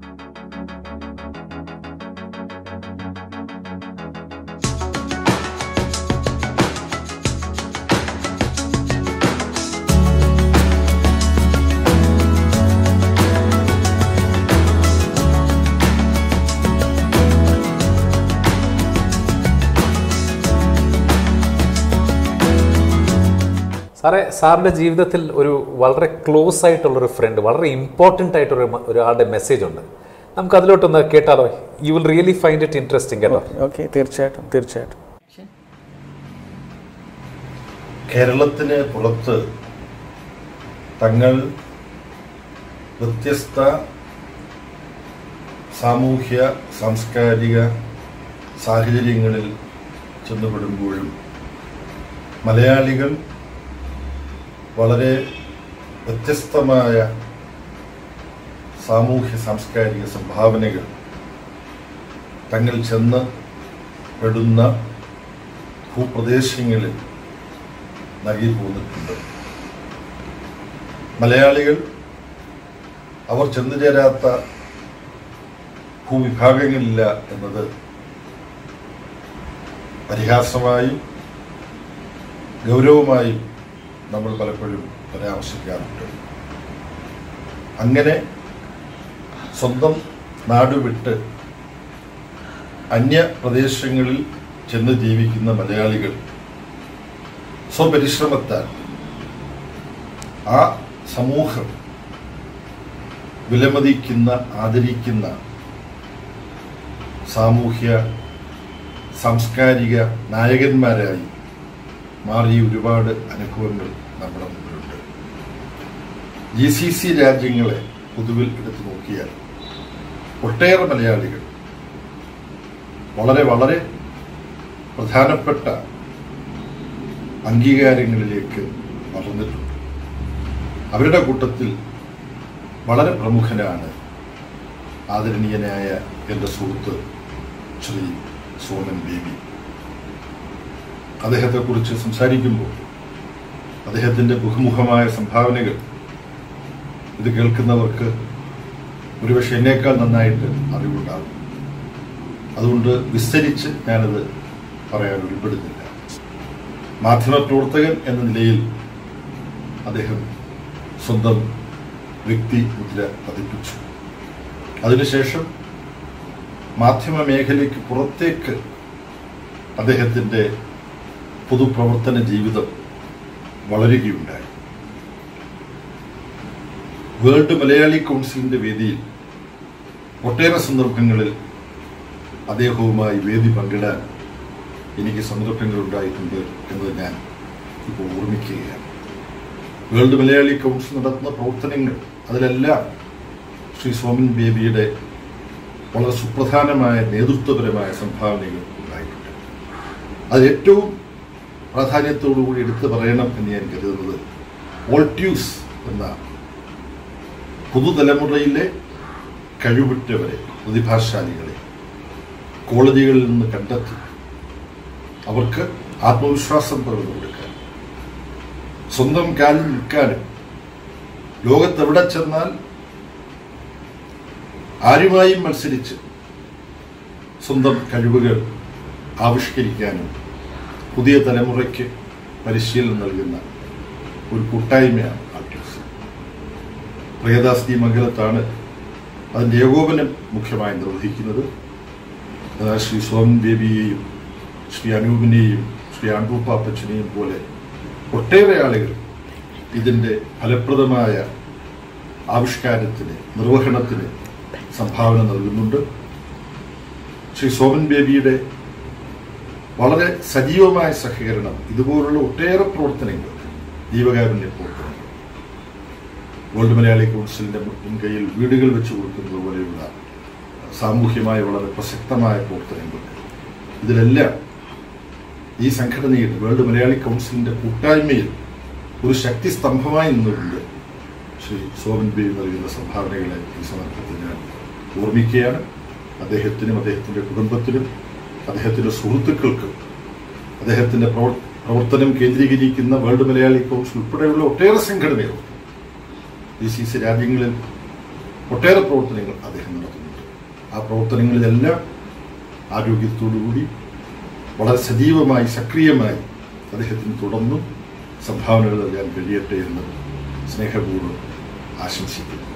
Thank you. സാറേ സാറിന്റെ ജീവിതത്തിൽ ഒരു വളരെ ക്ലോസ് ആയിട്ടുള്ളൊരു ഫ്രണ്ട് വളരെ ഇമ്പോർട്ടന്റ് ആയിട്ടൊരു ഒരാളുടെ മെസ്സേജ് ഉണ്ട്. നമുക്ക് അതിലോട്ടൊന്ന് കേട്ടാലോ? You will really find it interesting കേട്ടോ. ഓക്കെ തീർച്ചയായിട്ടും തീർച്ചയായിട്ടും. കേരളത്തിന് പുറത്ത് തങ്ങൾ വ്യത്യസ്ത സാമൂഹ്യ സാംസ്കാരിക സാഹചര്യങ്ങളിൽ ചെന്നുപെടുമ്പോഴും മലയാളികൾ വളരെ വ്യത്യസ്തമായ സാമൂഹ്യ സാംസ്കാരിക സംഭാവനകൾ തങ്ങൾ ചെന്ന് പെടുന്ന ഭൂപ്രദേശങ്ങളിൽ നൽകി പോന്നിട്ടുണ്ട് മലയാളികൾ അവർ ചെന്നു ചേരാത്ത ഭൂവിഭാഗങ്ങളില്ല എന്നത് പരിഹാസമായും ഗൗരവമായും നമ്മൾ പലപ്പോഴും പരാമർശിക്കാറുണ്ട്. അങ്ങനെ സ്വന്തം നാടുവിട്ട് അന്യ പ്രദേശങ്ങളിൽ ചെന്ന് ജീവിക്കുന്ന മലയാളികൾ സ്വപരിശ്രമത്താൽ ആ സമൂഹം വിലമതിക്കുന്ന ആദരിക്കുന്ന സാമൂഹ്യ സാംസ്കാരിക നായകന്മാരായി മാറിയ ഒരുപാട് അനുഭവങ്ങൾ നമ്മുടെ മുമ്പിലുണ്ട്. ജി സി സി രാജ്യങ്ങളെ പൊതുവിൽ എടുത്തു നോക്കിയാൽ ഒട്ടേറെ മലയാളികൾ വളരെ വളരെ പ്രധാനപ്പെട്ട അംഗീകാരങ്ങളിലേക്ക് വളർന്നിട്ടുണ്ട് അവരുടെ കൂട്ടത്തിൽ വളരെ പ്രമുഖനാണ് ആദരണീയനായ എന്റെ സുഹൃത്ത് ശ്രീ സോമൻ ബേബി. അദ്ദേഹത്തെക്കുറിച്ച് സംസാരിക്കുമ്പോൾ അദ്ദേഹത്തിന്റെ ബഹുമുഖമായ സംഭാവനകൾ. ഇത് കേൾക്കുന്നവർക്ക് ഒരുപക്ഷെ എന്നേക്കാൾ നന്നായിട്ട് അറിവുണ്ടാകും. അതുകൊണ്ട് വിസ്തരിച്ച് ഞാനത് പറയാൻ ഉൾപ്പെടുന്നില്ല. മാധ്യമപ്രവർത്തകൻ എന്ന നിലയിൽ അദ്ദേഹം സ്വന്തം വ്യക്തി മുദ്ര പതിപ്പിച്ചു. അതിനുശേഷം മാധ്യമ മേഖലയ്ക്ക് പുറത്തേക്ക് അദ്ദേഹത്തിന്റെ പൊതുപ്രവർത്തന ജീവിതം വളരുകയുണ്ടായി. വേൾഡ് മലയാളി കൗൺസിലിന്റെ വേദിയിൽ ഒട്ടേറെ സന്ദർഭങ്ങളിൽ അദ്ദേഹവുമായി വേദി പങ്കിടാൻ എനിക്ക് സന്ദർഭങ്ങൾ ഉണ്ടായിട്ടുണ്ട് എന്നത് ഞാൻ ഇപ്പോൾ ഓർമ്മിക്കുകയാണ്. വേൾഡ് മലയാളി കൗൺസിൽ നടത്തുന്ന പ്രവർത്തനങ്ങൾ അതിലെല്ലാം ശ്രീ സോമൻ ബേബിയുടെ വളരെ സുപ്രധാനമായ നേതൃത്വപരമായ സംഭാവനകൾ ഉണ്ടായിട്ടുണ്ട്. അത് ഏറ്റവും പ്രാധാന്യത്തോടുകൂടി എടുത്തു പറയണം എന്ന് ഞാൻ കരുതുന്നത്. ഓൾട്യൂസ് എന്ന പുതുതലമുറയിലെ കഴിവുറ്റവരെ പ്രതിഭാശാലികളെ കോളേജുകളിൽ നിന്ന് കണ്ടെത്തി അവർക്ക് ആത്മവിശ്വാസം പകർന്നു കൊടുക്കാൻ. സ്വന്തം കാലിൽ നിൽക്കാനും ലോകത്തെവിടെ ചെന്നാൽ ആരുമായും മത്സരിച്ച് സ്വന്തം കഴിവുകൾ ആവിഷ്കരിക്കാനും പുതിയ തലമുറയ്ക്ക് പരിശീലനം നൽകുന്ന ഒരു കൂട്ടായ്മയാണ് ആർട്ടിക്സ് പ്രിയദാസ് ഡി മംഗലത്താണ് അതിന്റെ ഏകോപനം മുഖ്യമായി നിർവഹിക്കുന്നത്. ശ്രീ സോമൻ ദേവിയെയും ശ്രീ അനൂപിനെയും ശ്രീ പാപ്പച്ചനെയും പോലെ ഒട്ടേറെ ആളുകൾ ഇതിന്റെ ഫലപ്രദമായ ആവിഷ്കാരത്തിന് നിർവഹണത്തിന് സംഭാവന നൽകുന്നുണ്ട്. ശ്രീ സോമൻ ബേബിയുടെ വളരെ സജീവമായ സഹകരണം ഇതുപോലുള്ള ഒട്ടേറെ പ്രവർത്തനങ്ങൾ ജീവകാരുണ്യ പ്രവർത്തനങ്ങൾ വേൾഡ് മലയാളി കൗൺസിലിന്റെ മുൻകൈയിൽ വീടുകൾ വെച്ച് കൊടുക്കുന്നത് പോലെയുള്ള സാമൂഹ്യമായ വളരെ പ്രസക്തമായ പ്രവർത്തനങ്ങൾ. ഇതിലെല്ലാം ഈ സംഘടനയിൽ വേൾഡ് മലയാളി കൗൺസിലിന്റെ കൂട്ടായ്മയിൽ ഒരു ശക്തി സ്തംഭമായി നിന്നുകൊണ്ട് ശ്രീ സോമൻ ബി നൽകുന്ന സംഭാവനകളെ ഈ സന്ദർഭത്തിൽ ഞാൻ ഓർമ്മിക്കുകയാണ്. അദ്ദേഹത്തിനും അദ്ദേഹത്തിന്റെ കുടുംബത്തിനും അദ്ദേഹത്തിന്റെ സുഹൃത്തുക്കൾക്ക് അദ്ദേഹത്തിന്റെ പ്രവർത്തനം കേന്ദ്രീകരിക്കുന്ന വേൾഡ് മലയാളി കൗൺസിൽ ഉൾപ്പെടെയുള്ള ഒട്ടേറെ സംഘടനകൾ ജി സി സി രാജ്യങ്ങളിൽ ഒട്ടേറെ പ്രവർത്തനങ്ങൾ അദ്ദേഹം നടത്തുന്നുണ്ട്. ആ പ്രവർത്തനങ്ങളിലെല്ലാം ആരോഗ്യത്തോടുകൂടി വളരെ സജീവമായി സക്രിയമായി അദ്ദേഹത്തിന് തുടർന്നും സംഭാവനകൾ നൽകാൻ കഴിയട്ടെ എന്ന് സ്നേഹപൂർവം ആശംസിക്കുന്നു.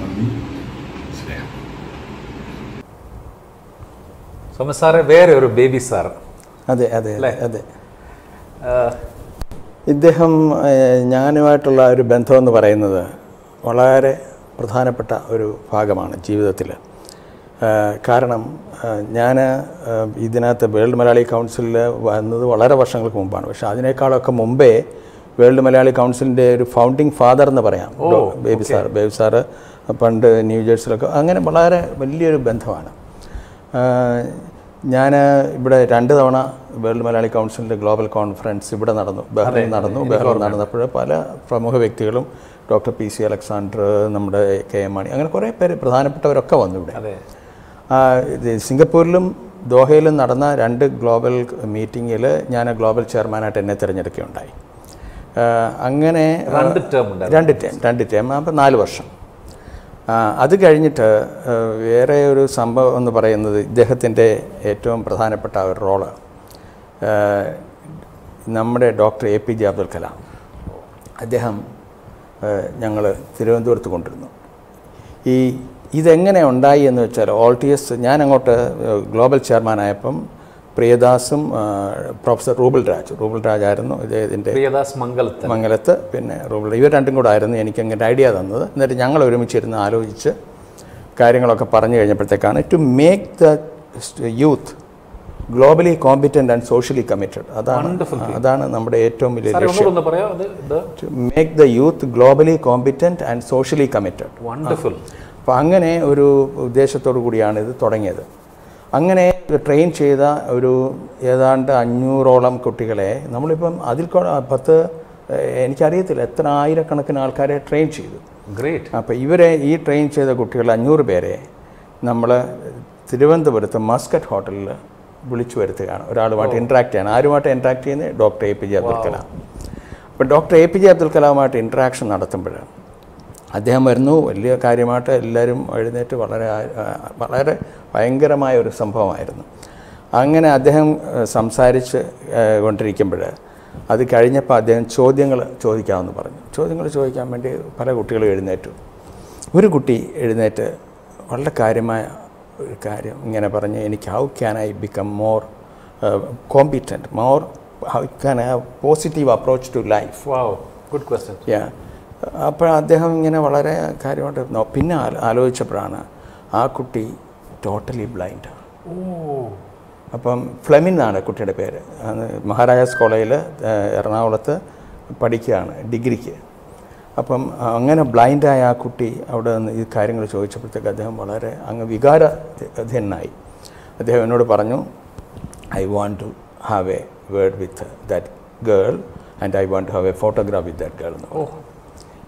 നന്ദി സ്നേഹം. സോമൻ സാറെ വേറെ ഒരു ബേബി സാർ. അതെ അതെ അതെ ഇദ്ദേഹം ഞാനുമായിട്ടുള്ള ഒരു ബന്ധമെന്ന് പറയുന്നത് വളരെ പ്രധാനപ്പെട്ട ഒരു ഭാഗമാണ് ജീവിതത്തിൽ. കാരണം ഞാൻ ഇതിനകത്ത് വേൾഡ് മലയാളി കൗൺസിലിൽ വന്നത് വളരെ വർഷങ്ങൾക്ക് മുമ്പാണ്. പക്ഷേ അതിനേക്കാളൊക്കെ മുമ്പേ വേൾഡ് മലയാളി കൗൺസിലിന്റെ ഒരു ഫൗണ്ടിങ് ഫാദർ എന്ന് പറയാം. ബേബി സാർ ബേബി സാറ് പണ്ട് ന്യൂജേഴ്സിലൊക്കെ അങ്ങനെ വളരെ വലിയൊരു ബന്ധമാണ്. ഞാൻ ഇവിടെ രണ്ട് തവണ വേൾഡ് മലയാളി കൗൺസിലിന്റെ ഗ്ലോബൽ കോൺഫറൻസ് ഇവിടെ നടന്നു. ബഹ്റൈൻ നടന്നു. ബഹ്റൈൻ നടന്നപ്പോൾ പല പ്രമുഖ വ്യക്തികളും ഡോക്ടർ പി സി അലക്സാണ്ടർ നമ്മുടെ കെ എം മാണി അങ്ങനെ കുറേ പേര് പ്രധാനപ്പെട്ടവരൊക്കെ വന്നു ഇവിടെ. സിംഗപ്പൂരിലും ദോഹയിലും നടന്ന രണ്ട് ഗ്ലോബൽ മീറ്റിങ്ങിൽ ഞാൻ ഗ്ലോബൽ ചെയർമാനായിട്ട് എന്നെ തിരഞ്ഞെടുക്കുകയുണ്ടായി. അങ്ങനെ രണ്ട് ടേം രണ്ട് ടേം രണ്ട് ടേം അപ്പോൾ നാല് വർഷം. അത് കഴിഞ്ഞിട്ട് വേറെ ഒരു സംഭവം എന്ന് പറയുന്നത് ഇദ്ദേഹത്തിന്റെ ഏറ്റവും പ്രധാനപ്പെട്ട ഒരു റോൾ. നമ്മുടെ doctor A P J Abdul Kalam. അദ്ദേഹം ഞങ്ങൾ തിരുവനന്തപുരത്ത് കൊണ്ടിരുന്നു. ഈ ഇതെങ്ങനെ ഉണ്ടായി എന്ന് വെച്ചാൽ ഓൾ ടി എസ് ഞാൻ അങ്ങോട്ട് ഗ്ലോബൽ ചെയർമാനായപ്പം പ്രിയദാസും പ്രൊഫസർ റൂബൽ രാജ്. റൂബൽ രാജ് ആയിരുന്നു ഇദ്ദേഹത്തിന്റെ പ്രിയദാസ് മംഗലത്ത്. മംഗലത്ത് പിന്നെ റൂബൽ ഇവർ രണ്ടും കൂടെ ആയിരുന്നു എനിക്ക് അങ്ങനെ ഐഡിയ തന്നത്. എന്നിട്ട് ഞങ്ങൾ ഒരുമിച്ചിരുന്ന് ആലോചിച്ച് കാര്യങ്ങളൊക്കെ പറഞ്ഞു കഴിഞ്ഞപ്പോഴത്തേക്കാണ് to make the youth globally competent and socially committed അതാണ് അതാണ് നമ്മുടെ ഏറ്റവും വലിയ ലക്ഷ്യം. To make the youth globally competent and socially committed wonderful അപ്പോൾ അങ്ങനെ ഒരു ഉദ്ദേശത്തോടു കൂടിയാണ് ഇത് തുടങ്ങിയത്. അങ്ങനെ ട്രെയിൻ ചെയ്ത ഒരു ഏതാണ്ട് അഞ്ഞൂറോളം കുട്ടികളെ നമ്മളിപ്പം അതിൽ പത്ത് എനിക്കറിയത്തില്ല എത്ര ആയിരക്കണക്കിന് ആൾക്കാരെ ട്രെയിൻ ചെയ്തു. ഗ്രേറ്റ് അപ്പോൾ ഇവരെ ഈ ട്രെയിൻ ചെയ്ത കുട്ടികൾ അഞ്ഞൂറ് പേരെ നമ്മൾ തിരുവനന്തപുരത്ത് മസ്കറ്റ് ഹോട്ടലിൽ വിളിച്ചു വരുത്തുകയാണ്. ഒരാളുമായിട്ട് ഇൻട്രാക്ട് ചെയ്യണം. ആരുമായിട്ട് ഇൻട്രാക്ട് ചെയ്യുന്നത്? Doctor A P J Abdul Kalam. അപ്പോൾ doctor A P J Abdul കലാമുമായിട്ട് interaction നടത്തുമ്പോൾ അദ്ദേഹം വരുന്നു. വലിയ കാര്യമായിട്ട് എല്ലാവരും എഴുന്നേറ്റ് വളരെ വളരെ ഭയങ്കരമായ ഒരു സംഭവമായിരുന്നു. അങ്ങനെ അദ്ദേഹം സംസാരിച്ച് കൊണ്ടിരിക്കുമ്പോൾ അത് കഴിഞ്ഞപ്പോൾ അദ്ദേഹം ചോദ്യങ്ങൾ ചോദിക്കാമെന്ന് പറഞ്ഞു. ചോദ്യങ്ങൾ ചോദിക്കാൻ വേണ്ടി പല കുട്ടികളും എഴുന്നേറ്റു. ഒരു കുട്ടി എഴുന്നേറ്റ് വളരെ കാര്യമായ ഒരു കാര്യം ഇങ്ങനെ പറഞ്ഞ് എനിക്ക് how can I become more competent more how can have positive approach to life wow good question yeah അപ്പോൾ അദ്ദേഹം ഇങ്ങനെ വളരെ കാര്യമായിട്ട് പിന്നെ ആലോചിച്ചപ്പോഴാണ് ആ കുട്ടി ടോട്ടലി ബ്ലൈൻഡ് അപ്പം ഫ്ലെമിൻ എന്നാണ് കുട്ടിയുടെ പേര്. മഹാരാജാസ് കോളേജിൽ എറണാകുളത്ത് പഠിക്കുകയാണ് ഡിഗ്രിക്ക്. അപ്പം അങ്ങനെ ബ്ലൈൻഡായ ആ കുട്ടി അവിടെ നിന്ന് ഈ കാര്യങ്ങൾ ചോദിച്ചപ്പോഴത്തേക്ക് അദ്ദേഹം വളരെ അങ്ങ് വികാര അധീനായി അദ്ദേഹം എന്നോട് പറഞ്ഞു I want to have a word with that girl and I want to have a photograph with that girl എന്ന് പറഞ്ഞു.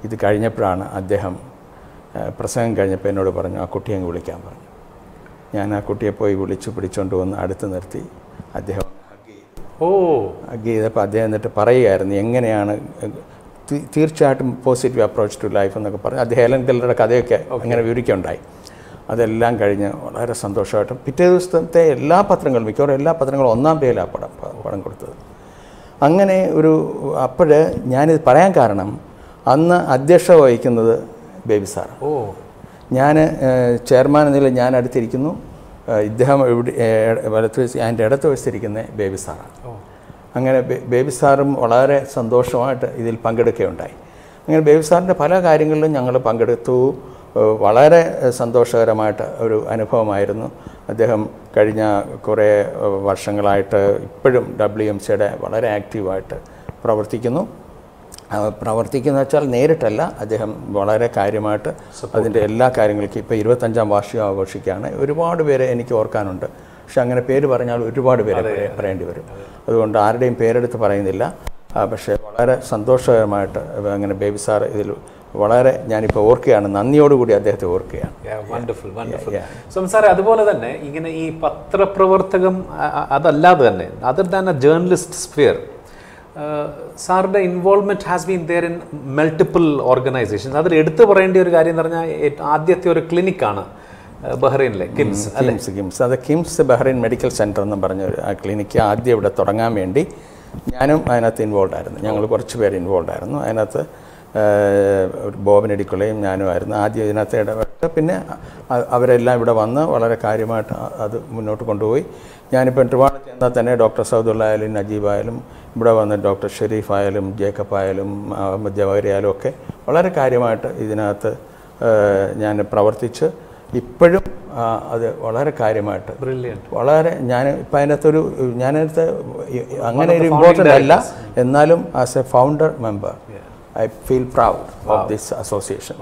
ഇത് കഴിഞ്ഞപ്പോഴാണ് അദ്ദേഹം പ്രസംഗം കഴിഞ്ഞപ്പോൾ എന്നോട് പറഞ്ഞു ആ കുട്ടിയെ അങ്ങ് വിളിക്കാൻ പറഞ്ഞു. ഞാൻ ആ കുട്ടിയെ പോയി വിളിച്ചു പിടിച്ചുകൊണ്ട് വന്ന് അടുത്ത് നിർത്തി. അദ്ദേഹം ഓ. ഹഗ് ചെയ്തപ്പോൾ അദ്ദേഹം എന്നിട്ട് പറയുകയായിരുന്നു എങ്ങനെയാണ് തീർച്ചയായിട്ടും പോസിറ്റീവ് അപ്രോച്ച് ടു ലൈഫ് എന്നൊക്കെ പറഞ്ഞു അദ്ദേഹം ഹേലൻ കെല്ലറുടെ കഥയൊക്കെ അങ്ങനെ വിവരിക്കുകയുണ്ടായി. അതെല്ലാം കഴിഞ്ഞ് വളരെ സന്തോഷമായിട്ടും പിറ്റേ ദിവസത്തെ എല്ലാ പത്രങ്ങളും മിക്കവാറും എല്ലാ പത്രങ്ങളും ഒന്നാം പേരിലാണ് പടം പടം കൊടുത്തത്. അങ്ങനെ ഒരു അപ്പോൾ ഞാനിത് പറയാൻ കാരണം അന്ന് അധ്യക്ഷ വഹിക്കുന്നത് ബേബി സാർ ഓ. ഞാൻ ചെയർമാൻ എന്ന നിലയിൽ ഞാൻ അടുത്തിരിക്കുന്നു ഇദ്ദേഹം ഇവിടെ വലത്ത് വെച്ച് എന്റെ ഇടത്ത് വെച്ചിരിക്കുന്ന ബേബി സാറാണ് അങ്ങനെ ബേബി സാറും വളരെ സന്തോഷമായിട്ട് ഇതിൽ പങ്കെടുക്കുകയുണ്ടായി. അങ്ങനെ ബേബി സാറിന്റെ പല കാര്യങ്ങളിലും ഞങ്ങൾ പങ്കെടുത്തു. വളരെ സന്തോഷകരമായിട്ട് ഒരു അനുഭവമായിരുന്നു. അദ്ദേഹം കഴിഞ്ഞ കുറേ വർഷങ്ങളായിട്ട് ഇപ്പോഴും ഡബ്ല്യു എം സിയുടെ വളരെ ആക്റ്റീവായിട്ട് പ്രവർത്തിക്കുന്നു. പ്രവർത്തിക്കുന്ന വെച്ചാൽ നേരിട്ടല്ല. അദ്ദേഹം വളരെ കാര്യമായിട്ട് അതിന്റെ എല്ലാ കാര്യങ്ങൾക്കും ഇപ്പോൾ ഇരുപത്തഞ്ചാം വാർഷികം ആഘോഷിക്കുകയാണ്. ഒരുപാട് പേരെ എനിക്ക് ഓർക്കാനുണ്ട്. പക്ഷെ അങ്ങനെ പേര് പറഞ്ഞാൽ ഒരുപാട് പേരെ പറയ- പറയേണ്ടി വരും. അതുകൊണ്ട് ആരുടെയും പേരെടുത്ത് പറയുന്നില്ല. പക്ഷേ വളരെ സന്തോഷകരമായിട്ട് അങ്ങനെ ബേബി സാർ ഇതിൽ വളരെ ഞാനിപ്പോൾ ഓർക്കുകയാണ്. നന്ദിയോടുകൂടി അദ്ദേഹത്തെ ഓർക്കുകയാണ്. Wonderful wonderful. സംസാരം അതുപോലെ തന്നെ ഇങ്ങനെ ഈ പത്രപ്രവർത്തകം അതല്ലാതെ തന്നെ other than a journalist sphere സാറിന്റെ involvement has been there in multiple organisations അതിൽ എടുത്തു പറയേണ്ട ഒരു കാര്യം എന്ന് പറഞ്ഞാൽ ആദ്യത്തെ ഒരു ക്ലിനിക്കാണ് ആണ് ബഹ്റൈനിലെ കിംസ് കിംസ് കിംസ്. അത് കിംസ് ബഹ്റൈൻ മെഡിക്കൽ സെന്റർ എന്ന് പറഞ്ഞ ഒരു ആ ക്ലിനിക്ക് ആദ്യം ഇവിടെ തുടങ്ങാൻ വേണ്ടി ഞാനും അതിനകത്ത് ഇൻവോൾവ് ആയിരുന്നു. ഞങ്ങൾ കുറച്ച് പേര് ഇൻവോൾവ് ആയിരുന്നു. അതിനകത്ത് ഒരു ഞാനും ആയിരുന്നു. ആദ്യം ഇതിനകത്ത് ഇടപെട്ട് പിന്നെ അവരെല്ലാം ഇവിടെ വന്ന് വളരെ കാര്യമായിട്ട് അത് മുന്നോട്ട് കൊണ്ടുപോയി. ഞാനിപ്പോൾ ട്രിവാണത്ത് ചെന്നാൽ തന്നെ ഡോക്ടർ സൗദുള്ള ആയാലും നജീബ് ആയാലും ഇവിടെ വന്ന ഡോക്ടർ ഷെരീഫ് ആയാലും ജേക്കബ് ആയാലും അഹമ്മദ് ജവാരി ആയാലും ഒക്കെ വളരെ കാര്യമായിട്ട് ഇതിനകത്ത് ഞാൻ പ്രവർത്തിച്ച് ഇപ്പോഴും അത് വളരെ കാര്യമായിട്ട്. വളരെ ഞാൻ ഇപ്പം അതിനകത്തൊരു ഞാനതിനകത്ത് അങ്ങനെ ഒരു ഇമ്പോർട്ടന്റ് അല്ല. എന്നാലും as a founder member I feel proud of this association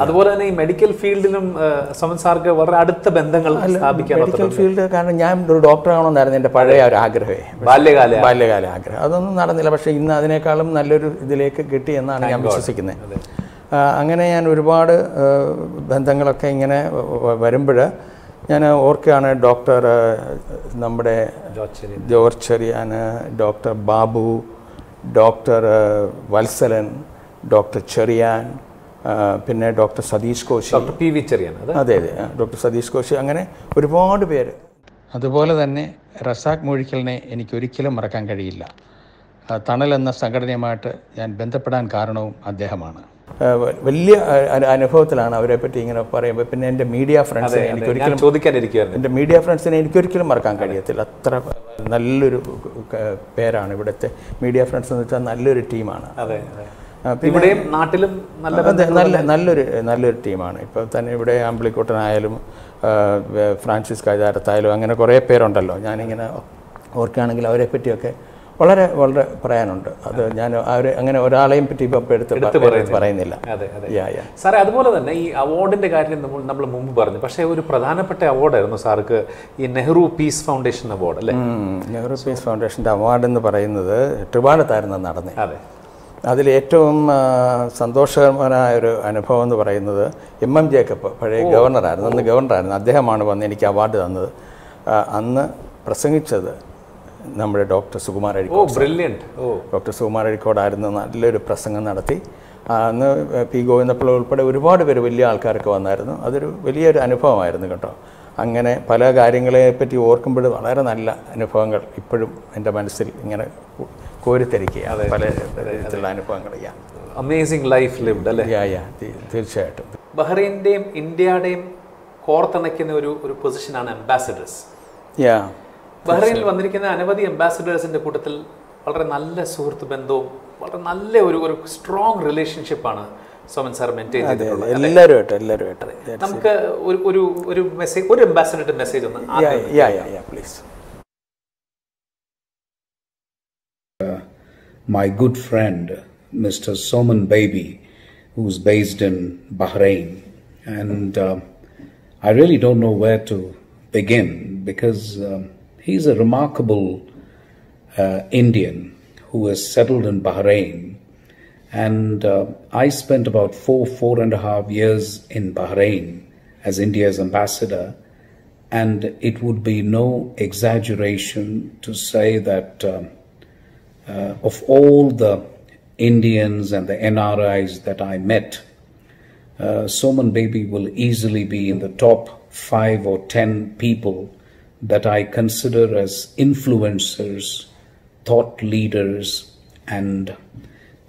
അതുപോലെ തന്നെ ഈ മെഡിക്കൽ ഫീൽഡിലും സമൻ സാർക്ക് വളരെ അടുത്ത ബന്ധങ്ങൾ സ്ഥാപിക്കാൻ മെഡിക്കൽ ഫീൽഡ് കാരണം ഞാൻ ഒരു ഡോക്ടർ ആവണമെന്നായിരുന്നു എന്റെ പഴയ ഒരു ആഗ്രഹമേ. ബാല്യകാല. ബാല്യകാല ആഗ്രഹം. അതൊന്നും നടന്നില്ല. പക്ഷേ ഇന്ന് അതിനേക്കാളും നല്ലൊരു ഇതിലേക്ക് കിട്ടി എന്നാണ് ഞാൻ വിശ്വസിക്കുന്നത്. അങ്ങനെ ഞാൻ ഒരുപാട് ബന്ധങ്ങളൊക്കെ ഇങ്ങനെ വരുമ്പോൾ ഞാൻ ഓർക്കുകയാണ് ഡോക്ടർ നമ്മുടെ George Cherian doctor Babu doctor Vatsalan doctor Cherian പിന്നെ doctor Satish Koshy. Doctor P V ചെറിയാണ് അത്? അതെ ഡോക്ടർ സതീഷ് കോശി. അങ്ങനെ ഒരുപാട് പേര്. അതുപോലെ തന്നെ റസാഖ് മൊഴിക്കലിനെ എനിക്ക് ഒരിക്കലും മറക്കാൻ കഴിയില്ല. തണൽ എന്ന സംഘടനയുമായിട്ട് ഞാൻ ബന്ധപ്പെടാൻ കാരണവും അദ്ദേഹമാണ്. വലിയ അനുഭവത്തിലാണ് അവരെ പറ്റി ഇങ്ങനെ പറയുമ്പോൾ പിന്നെ എന്റെ മീഡിയ ഫ്രണ്ട്സിനെ എനിക്ക് ഒരിക്കലും ചോദിക്കാനിരിക്കുകയാണ് എന്റെ മീഡിയ ഫ്രണ്ട്സിനെ എനിക്ക് ഒരിക്കലും മറക്കാൻ കഴിയത്തില്ല. അത്ര നല്ലൊരു പേരാണ് ഇവിടുത്തെ മീഡിയ ഫ്രണ്ട്സ് എന്ന് വെച്ചാൽ നല്ലൊരു ടീമാണ്. അതെ. ഇവിടെയും നാട്ടിലും നല്ല നല്ല നല്ലൊരു നല്ലൊരു ടീമാണ്. ഇപ്പോൾ തന്നെ ഇവിടെ ആംബ്ലിക്കോട്ടനായാലും ആ, വേ- ഫ്രാൻസിസ് കൈതാരത്തായാലും അങ്ങനെ കുറേ പേരുണ്ടല്ലോ. ഞാനിങ്ങനെ ഓർക്കുകയാണെങ്കിൽ അവരെ പറ്റിയൊക്കെ വളരെ വളരെ പറയാനുണ്ട്. അത് ഞാൻ അവർ അങ്ങനെ ഒരാളെയും പറ്റി ഇപ്പോൾ എടുത്ത് പറയുന്നില്ല. സാറേ അതുപോലെ തന്നെ ഈ അവാർഡിന്റെ കാര്യം നമ്മൾ നമ്മൾ മുമ്പ് പറഞ്ഞു. പക്ഷേ ഒരു പ്രധാനപ്പെട്ട അവാർഡായിരുന്നു സാർക്ക് ഈ നെഹ്റു പീസ് ഫൗണ്ടേഷൻ അവാർഡ് അല്ലേ? നെഹ്റു പീസ് ഫൗണ്ടേഷന്റെ അവാർഡ് എന്ന് പറയുന്നത് ട്രിവാണത്തായിരുന്നു നടന്നത്. അതെ. അതിൽ ഏറ്റവും സന്തോഷകരമായ ഒരു അനുഭവം എന്ന് പറയുന്നത് എം. എം. ജേക്കബ് പഴയ ഗവർണറായിരുന്നു. അന്ന് ഗവർണറായിരുന്നു. അദ്ദേഹമാണ് വന്ന് എനിക്ക് അവാർഡ് തന്നത്. അന്ന് പ്രസംഗിച്ചത് നമ്മുടെ ഡോക്ടർ സുകുമാർ അഴിക്കോട് ബ്രില്യന്റ് ഓ. ഡോക്ടർ സുകുമാർ അഴിക്കോടായിരുന്നു നല്ലൊരു പ്രസംഗം നടത്തി. അന്ന് പി ഗോവിന്ദപ്പിള്ള ഉൾപ്പെടെ ഒരുപാട് പേര് വലിയ ആൾക്കാരൊക്കെ വന്നായിരുന്നു. അതൊരു വലിയൊരു അനുഭവമായിരുന്നു കേട്ടോ. അങ്ങനെ പല കാര്യങ്ങളെപ്പറ്റി ഓർക്കുമ്പോൾ വളരെ നല്ല അനുഭവങ്ങൾ ഇപ്പോഴും എന്റെ മനസ്സിൽ ഇങ്ങനെ കോരിത്തരിക്കുക. പല തരത്തിലുള്ള അനുഭവങ്ങൾ അമേസിംഗ് ലൈഫ് ലിവ്ഡ് അല്ലേ? തീർച്ചയായിട്ടും. ബഹ്റൈന്റെയും ഇന്ത്യയുടെയും കോർത്തിണയ്ക്കുന്ന ഒരു ഒരു പൊസിഷനാണ് അംബാസിഡേഴ്സ് യാ ബഹ്റൈനിൽ വന്നിരിക്കുന്ന അനവധി അംബാസിഡേഴ്സിന്റെ കൂട്ടത്തിൽ വളരെ നല്ല സുഹൃത്ത് ബന്ധവും വളരെ നല്ല ഒരു ഒരു സ്ട്രോങ് റിലേഷൻഷിപ്പാണ് സോമൻ സാർ മെയിൻറ്റെയിൻ ചെയ്തിട്ടുള്ളത് എല്ലാവരുമായിട്ട് എല്ലാവരുമായിട്ട് നമുക്ക് ഒരു ഒരു ഒരു മെസ്സേജ് ഒരു അംബാസിഡറിന്റെ മെസ്സേജ് ഒന്ന് യാ ആദ്യം യാ യാ യാ please my good friend, Mr. Soman Baby, who's based in Bahrain. And uh, I really don't know where to begin because um, he's a remarkable uh, Indian who has settled in Bahrain. and uh, I spent about four, four and a half years in Bahrain as India's ambassador. And it would be no exaggeration to say that. Um, uh, of all the Indians and the NRIs that I met, uh, Soman Baby will easily be in the top five or ten people that I consider as influencers, thought leaders, and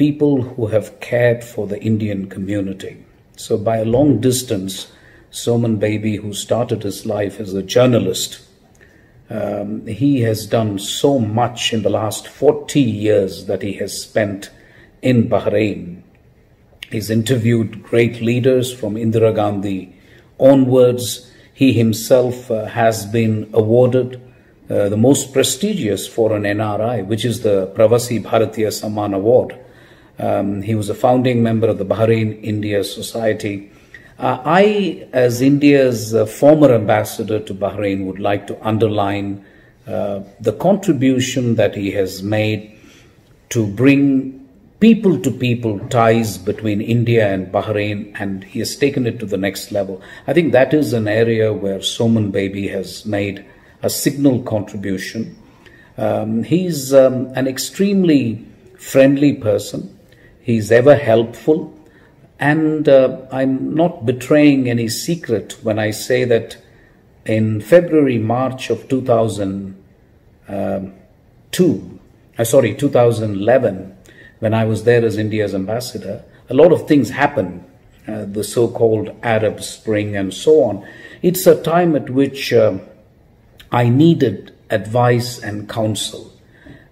people who have cared for the Indian community. So, by a long distance, Soman Baby, who started his life as a journalist, um, he has done so much in the last 40 years that he has spent in Bahrain. He's interviewed great leaders from Indira Gandhi onwards. He himself uh, has been awarded uh, the most prestigious for an NRI, which is the Pravasi Bharatiya Samman Award. Um, he was a founding member of the Bahrain India Society. Uh, I, as India's uh, former ambassador to Bahrain, would like to underline uh, the contribution that he has made to bring people to people ties between India and Bahrain, and he has taken it to the next level. I think that is an area where Soman Baby has made a signal contribution. Um, he's um, an extremely friendly person. He's ever helpful and uh, I'm not betraying any secret when I say that in February, March of 2002, uh, sorry, 2011, when I was there as India's ambassador, a lot of things happened, uh, the so called Arab Spring and so on. It's a time at which uh, I needed advice and counsel.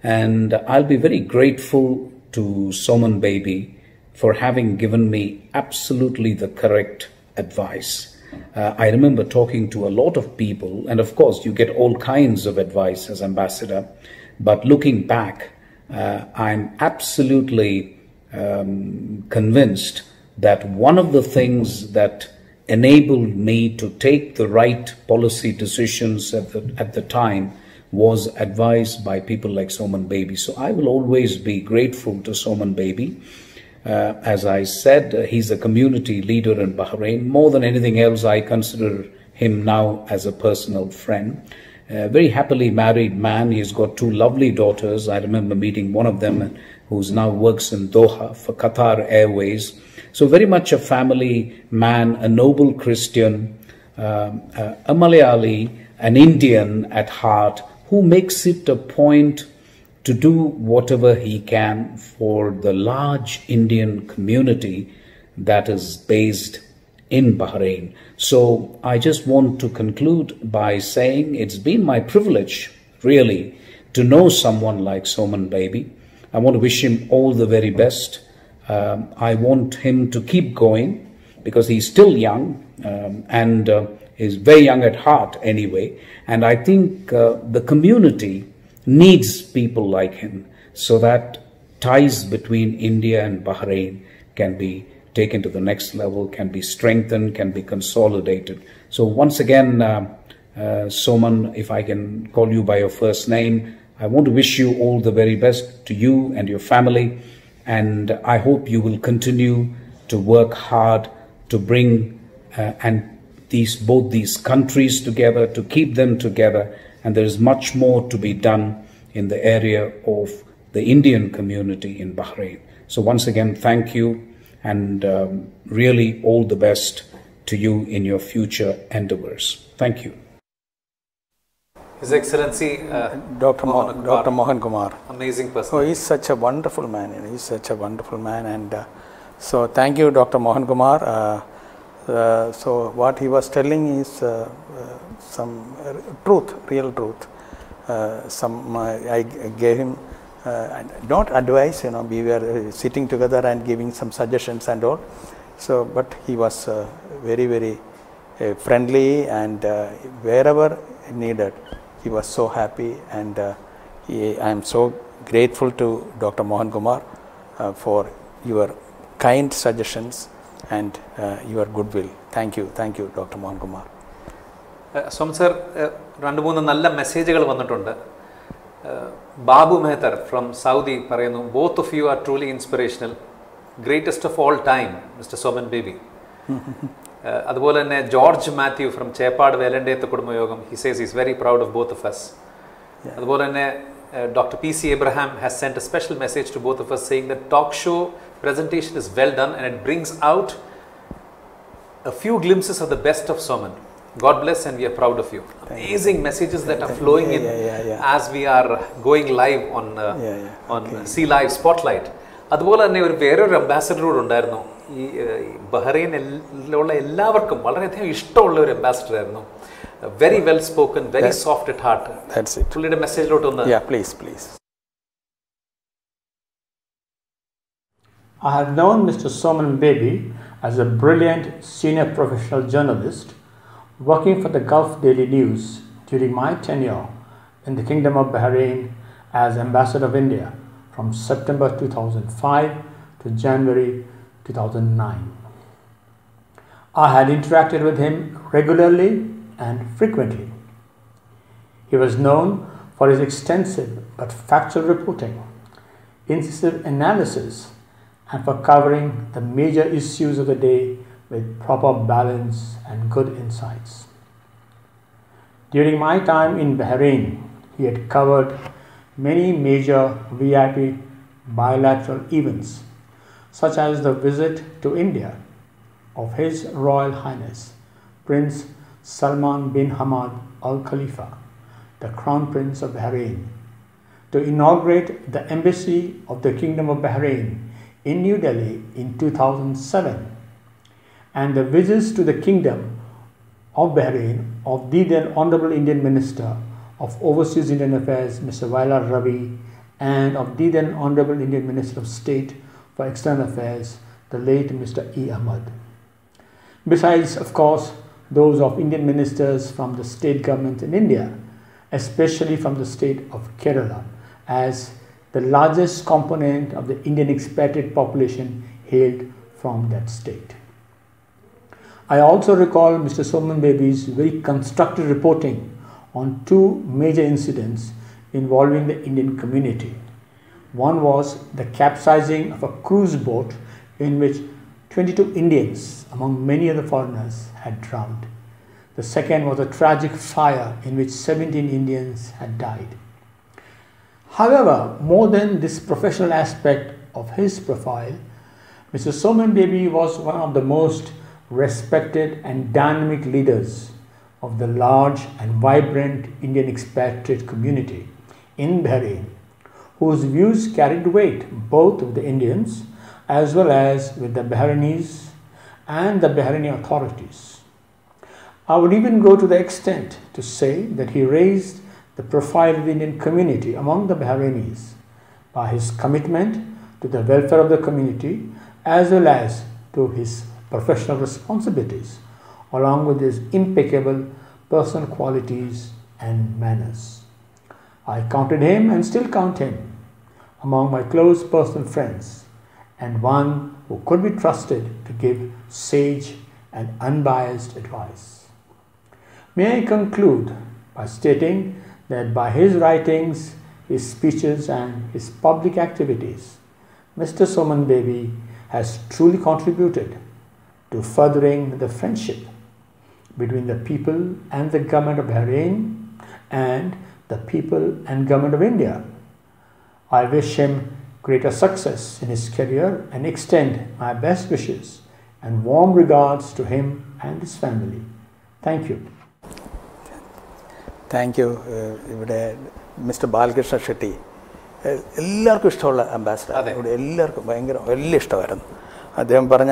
And I'll be very grateful to Soman Baby for having given me absolutely the correct advice. Uh, I remember talking to a lot of people, and of course, you get all kinds of advice as ambassador. But looking back, uh, I'm absolutely um, convinced that one of the things that enabled me to take the right policy decisions at the, at the time was advised by people like Soman Baby. So I will always be grateful to Soman Baby. Uh, as I said, uh, he's a community leader in Bahrain. More than anything else, I consider him now as a personal friend. A very happily married man. He's got two lovely daughters. I remember meeting one of them who's now works in Doha for Qatar Airways. So very much a family man, a noble Christian, um, uh, a Malayali, an Indian at heart, who makes it a point to do whatever he can for the large Indian community that is based in Bahrain. So I just want to conclude by saying it's been my privilege, really, to know someone like Soman Baby. I want to wish him all the very best. Um, I want him to keep going because he's still young um, and uh, is very young at heart anyway. And I think uh, the community needs people like him so that ties between India and Bahrain can be taken to the next level, can be strengthened, can be consolidated. So once again, uh, uh, Soman, if I can call you by your first name, I want to wish you all the very best to you and your family. And I hope you will continue to work hard to bring uh, and these both these countries together, to keep them together. And there is much more to be done in the area of the Indian community in Bahrain. So once again, thank you and um, really all the best to you in your future endeavors. Thank you. His Excellency, uh, Dr. Mo- Mohan Kumar. Dr. Mohan Kumar. amazing person. Oh, he's such a wonderful man. you know, He's such a wonderful man, and uh, so thank you, Dr. Mohan Kumar. Uh, uh, so what he was telling is uh, uh, some truth, real truth. Uh, some I gave him not advice, you know. We were sitting together and giving some suggestions and all. So, but he was very, very friendly, and wherever needed, he was so happy and. He, I am so grateful to Dr. Mohan Kumar for your kind suggestions and uh, your goodwill. Thank you, thank you, Dr. Mohan Kumar. Soman sir രണ്ട് മൂന്ന് നല്ല മെസ്സേജുകൾ വന്നിട്ടുണ്ട് Babu Mehtar from Saudi പറയുന്നു both of you are truly inspirational greatest of all time mister Soman Baby അതുപോലെ തന്നെ George Mathew from Cheppad Velandeth കുടുംബയോഗം he says is very proud of both of us അതുപോലെ തന്നെ doctor P C Abraham has sent a special message to both of us saying the talk show presentation is well done and it brings out a few glimpses of the best of Soman. God bless and we are proud of you. Amazing messages that are flowing in Yeah, yeah, yeah. as we are going live on uh, Yeah, yeah. on C live spotlight അതുപോലെ തന്നെ ഒരു വേറൊരു ambassador കൂടെ ഉണ്ടായിരുന്നു ഈ ഏഹ്, ഈ ബഹ്റൈനിലുള്ള എല്ലാവർക്കും വളരെയധികം ഇഷ്ടമുള്ള ഒരു അംബാസഡർ ആയിരുന്നു very well spoken very soft at heart That's it. പുള്ളിയുടെ മെസ്സേജിലോട്ട് ഒന്ന് Yeah, please, I have known Mr. Soman Baby as a brilliant senior professional journalist working for the Gulf Daily News during my tenure in the Kingdom of Bahrain as Ambassador of India from September 2005 to January 2009. I had interacted with him regularly and frequently. He was known for his extensive but factual reporting, incisive analysis, and for covering the major issues of the day with proper balance and good insights. During my time in Bahrain, he had covered many major VIP bilateral events, such as the visit to India of His Royal Highness Prince Salman bin Hamad Al Khalifa, the Crown Prince of Bahrain, to inaugurate the embassy of the Kingdom of Bahrain in New Delhi in 2007 and the visits to the Kingdom of Bahrain of the then Honorable Indian Minister of Overseas Indian Affairs, Mr. Vaila Ravi, and of the then Honorable Indian Minister of State for External Affairs, the late Mr. E. Ahmad. Besides, of course, those of Indian ministers from the state government in India, especially from the state of Kerala, as the largest component of the Indian expatriate population hailed from that state. I also recall Mr. Soman Baby's very constructive reporting on two major incidents involving the Indian community. One was the capsizing of a cruise boat in which 22 Indians, among many other foreigners, had drowned. The second was a tragic fire in which 17 Indians had died. However, more than this professional aspect of his profile, Mr. Soman Baby was one of the most respected and dynamic leaders of the large and vibrant Indian expatriate community in Bahrain, whose views carried weight both with the Indians as well as with the Bahrainis and the Bahraini authorities. I would even go to the extent to say that he raised the profile of the Indian community among the Bahrainis by his commitment to the welfare of the community as well as to his professional responsibilities, along with his impeccable personal qualities and manners. I counted him and still count him among my close personal friends and one who could be trusted to give sage and unbiased advice. May I conclude by stating that by his writings, his speeches, and his public activities, Mr. Soman Baby has truly contributed to furthering the friendship between the people and the government of Bahrain and the people and government of India. I wish him greater success in his career and extend my best wishes and warm regards to him and his family. Thank you. Thank you ഇവിടെ mister Balakrishna Shetty. എല്ലാവർക്കും ഇഷ്ടമുള്ള ambassador. അതെ. ഇവിടെ എല്ലാവർക്കും ഭയങ്കര വലിയ ഇഷ്ടമായിരുന്നു. അദ്ദേഹം പറഞ്ഞ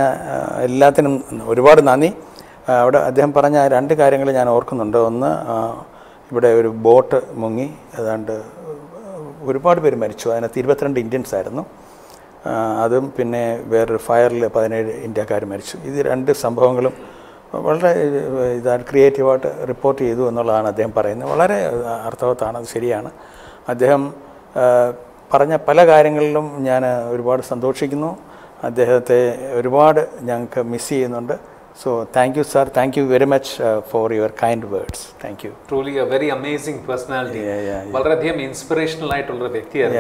എല്ലാത്തിനും ഒരുപാട് നന്ദി. അവിടെ അദ്ദേഹം പറഞ്ഞ രണ്ട് കാര്യങ്ങൾ ഞാൻ ഓർക്കുന്നുണ്ട്. ഒന്ന് ഇവിടെ ഒരു ബോട്ട് മുങ്ങി ഏതാണ്ട് ഒരുപാട് പേര് മരിച്ചു. അതിനകത്ത് ഇരുപത്തിരണ്ട് ഇന്ത്യൻസ് ആയിരുന്നു. അതും പിന്നെ വേറൊരു ഫയറിൽ പതിനേഴ് ഇന്ത്യക്കാർ മരിച്ചു. ഇത് രണ്ട് സംഭവങ്ങളും വളരെ ഇതാണ് ക്രിയേറ്റീവായിട്ട് റിപ്പോർട്ട് ചെയ്തു എന്നുള്ളതാണ് അദ്ദേഹം പറയുന്നത്. വളരെ അർത്ഥവത്താണ് അത് ശരിയാണ്. അദ്ദേഹം പറഞ്ഞ പല കാര്യങ്ങളിലും ഞാൻ ഒരുപാട് സന്തോഷിക്കുന്നു. അദ്ദേഹത്തെ ഒരുപാട് ഞങ്ങൾക്ക് മിസ് ചെയ്യുന്നുണ്ട്. So thank you sir. Thank you very much for your kind words. Thank you. Truly a very amazing personality. വളരെയധികം ഇൻസ്പിറേഷണൽ ആയിട്ടുള്ള വ്യക്തിയാണ്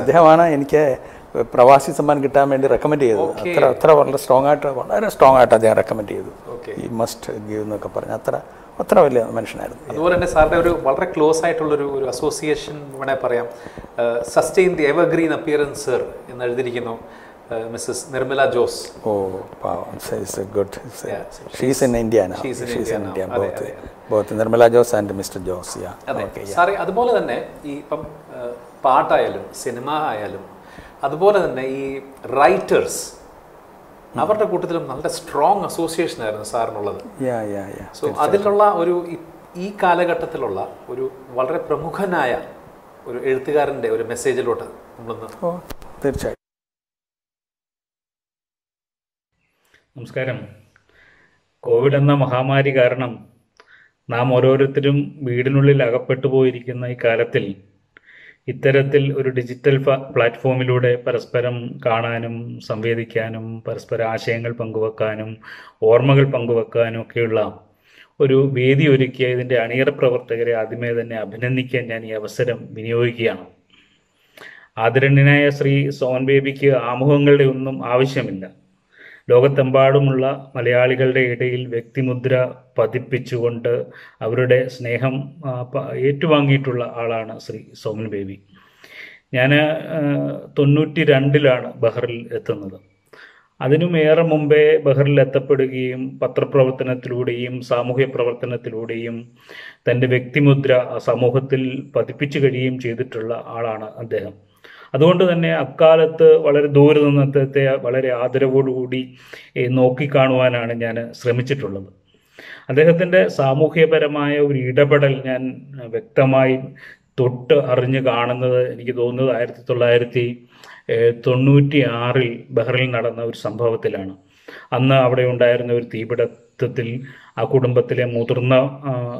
അദ്ദേഹമാണ് എനിക്ക് പ്രവാസി സമ്മാൻ കിട്ടാൻ വേണ്ടി റെക്കമെൻഡ് ചെയ്തത്. അത്ര അത്ര വളരെ സ്ട്രോങ് ആയിട്ട് വളരെ സ്ട്രോങ് ആയിട്ട് അദ്ദേഹം റെക്കമെൻഡ് ചെയ്തു. ഈ മസ്റ്റ് ഗീവ് എന്നൊക്കെ പറഞ്ഞു. അത്ര അത്ര വലിയ മനുഷ്യനായിരുന്നു. അതുപോലെ തന്നെ സാറിന്റെ ഒരു വളരെ ക്ലോസ് ആയിട്ടുള്ള ഒരു അസോസിയേഷൻ വേണേൽ പറയാം. Sustain the evergreen appearance sir എന്ന് എഴുതിയിരിക്കുന്നു missus Nirmala Jose oh good she's in India she's in India both Nirmala Jose and mister Jose സാറേ അതുപോലെ തന്നെ ഈ ഇപ്പം പാട്ടായാലും സിനിമ ആയാലും അതുപോലെ തന്നെ ഈ റൈറ്റേഴ്സ് അവരുടെ കൂട്ടത്തിലും നല്ല സ്ട്രോങ് അസോസിയേഷൻ ആയിരുന്നു സാറിനുള്ളത്. യാ യാ യാ സോ അതിലുള്ള ഒരു ഈ- കാലഘട്ടത്തിലുള്ള ഒരു വളരെ പ്രമുഖനായ ഒരു എഴുത്തുകാരന്റെ ഒരു മെസ്സേജിലോട്ട് നമ്മളൊന്ന് തീർച്ചയായും. നമസ്കാരം. കോവിഡ് എന്ന മഹാമാരി കാരണം നാം ഓരോരുത്തരും വീടിനുള്ളിൽ അകപ്പെട്ടു പോയിരിക്കുന്ന ഈ കാലത്തിൽ ഇത്തരത്തിൽ ഒരു ഡിജിറ്റൽ പ്ലാറ്റ്ഫോമിലൂടെ പരസ്പരം കാണാനും സംവേദിക്കാനും പരസ്പര ആശയങ്ങൾ പങ്കുവെക്കാനും ഓർമ്മകൾ പങ്കുവെക്കാനും ഒക്കെയുള്ള ഒരു വേദി ഒരുക്കിയ ഇതിന്റെ അണിയറ പ്രവർത്തകരെ ആദ്യമേ തന്നെ അഭിനന്ദിക്കാൻ ഞാൻ ഈ അവസരം വിനിയോഗിക്കുകയാണ്. ആദരണീയനായ ശ്രീ സോൻ ബേബിക്ക് ആമുഖങ്ങളുടെ ഒന്നും ആവശ്യമില്ല. ലോകത്തെമ്പാടുമുള്ള മലയാളികളുടെ ഇടയിൽ വ്യക്തിമുദ്ര പതിപ്പിച്ചുകൊണ്ട് അവരുടെ സ്നേഹം ഏറ്റുവാങ്ങിയിട്ടുള്ള ആളാണ് ശ്രീ സോമൻ ബേബി. ഞാൻ തൊണ്ണൂറ്റി രണ്ടിലാണ് ബഹറിൽ എത്തുന്നത്. അതിനും ഏറെ മുമ്പേ ബഹറിൽ എത്തപ്പെടുകയും പത്രപ്രവർത്തനത്തിലൂടെയും സാമൂഹ്യ പ്രവർത്തനത്തിലൂടെയും തന്റെ വ്യക്തിമുദ്ര സമൂഹത്തിൽ പതിപ്പിച്ചു കഴിയുകയും ചെയ്തിട്ടുള്ള ആളാണ് അദ്ദേഹം. അതുകൊണ്ട് തന്നെ അക്കാലത്ത് വളരെ ദൂരെ നിന്ന് അദ്ദേഹത്തെ വളരെ ആദരവോടുകൂടി നോക്കിക്കാണുവാനാണ് ഞാൻ ശ്രമിച്ചിട്ടുള്ളത്. അദ്ദേഹത്തിന്റെ സാമൂഹ്യപരമായ ഒരു ഇടപെടൽ ഞാൻ വ്യക്തമായി തൊട്ട് അറിഞ്ഞ് കാണുന്നത് എനിക്ക് തോന്നുന്നത് ആയിരത്തി തൊള്ളായിരത്തി തൊണ്ണൂറ്റി ആറിൽ ബഹ്റിൽ നടന്ന ഒരു സംഭവത്തിലാണ്. അന്ന് അവിടെ ഉണ്ടായിരുന്ന ഒരു തീപിടുത്തത്തിൽ ആ കുടുംബത്തിലെ മുതിർന്ന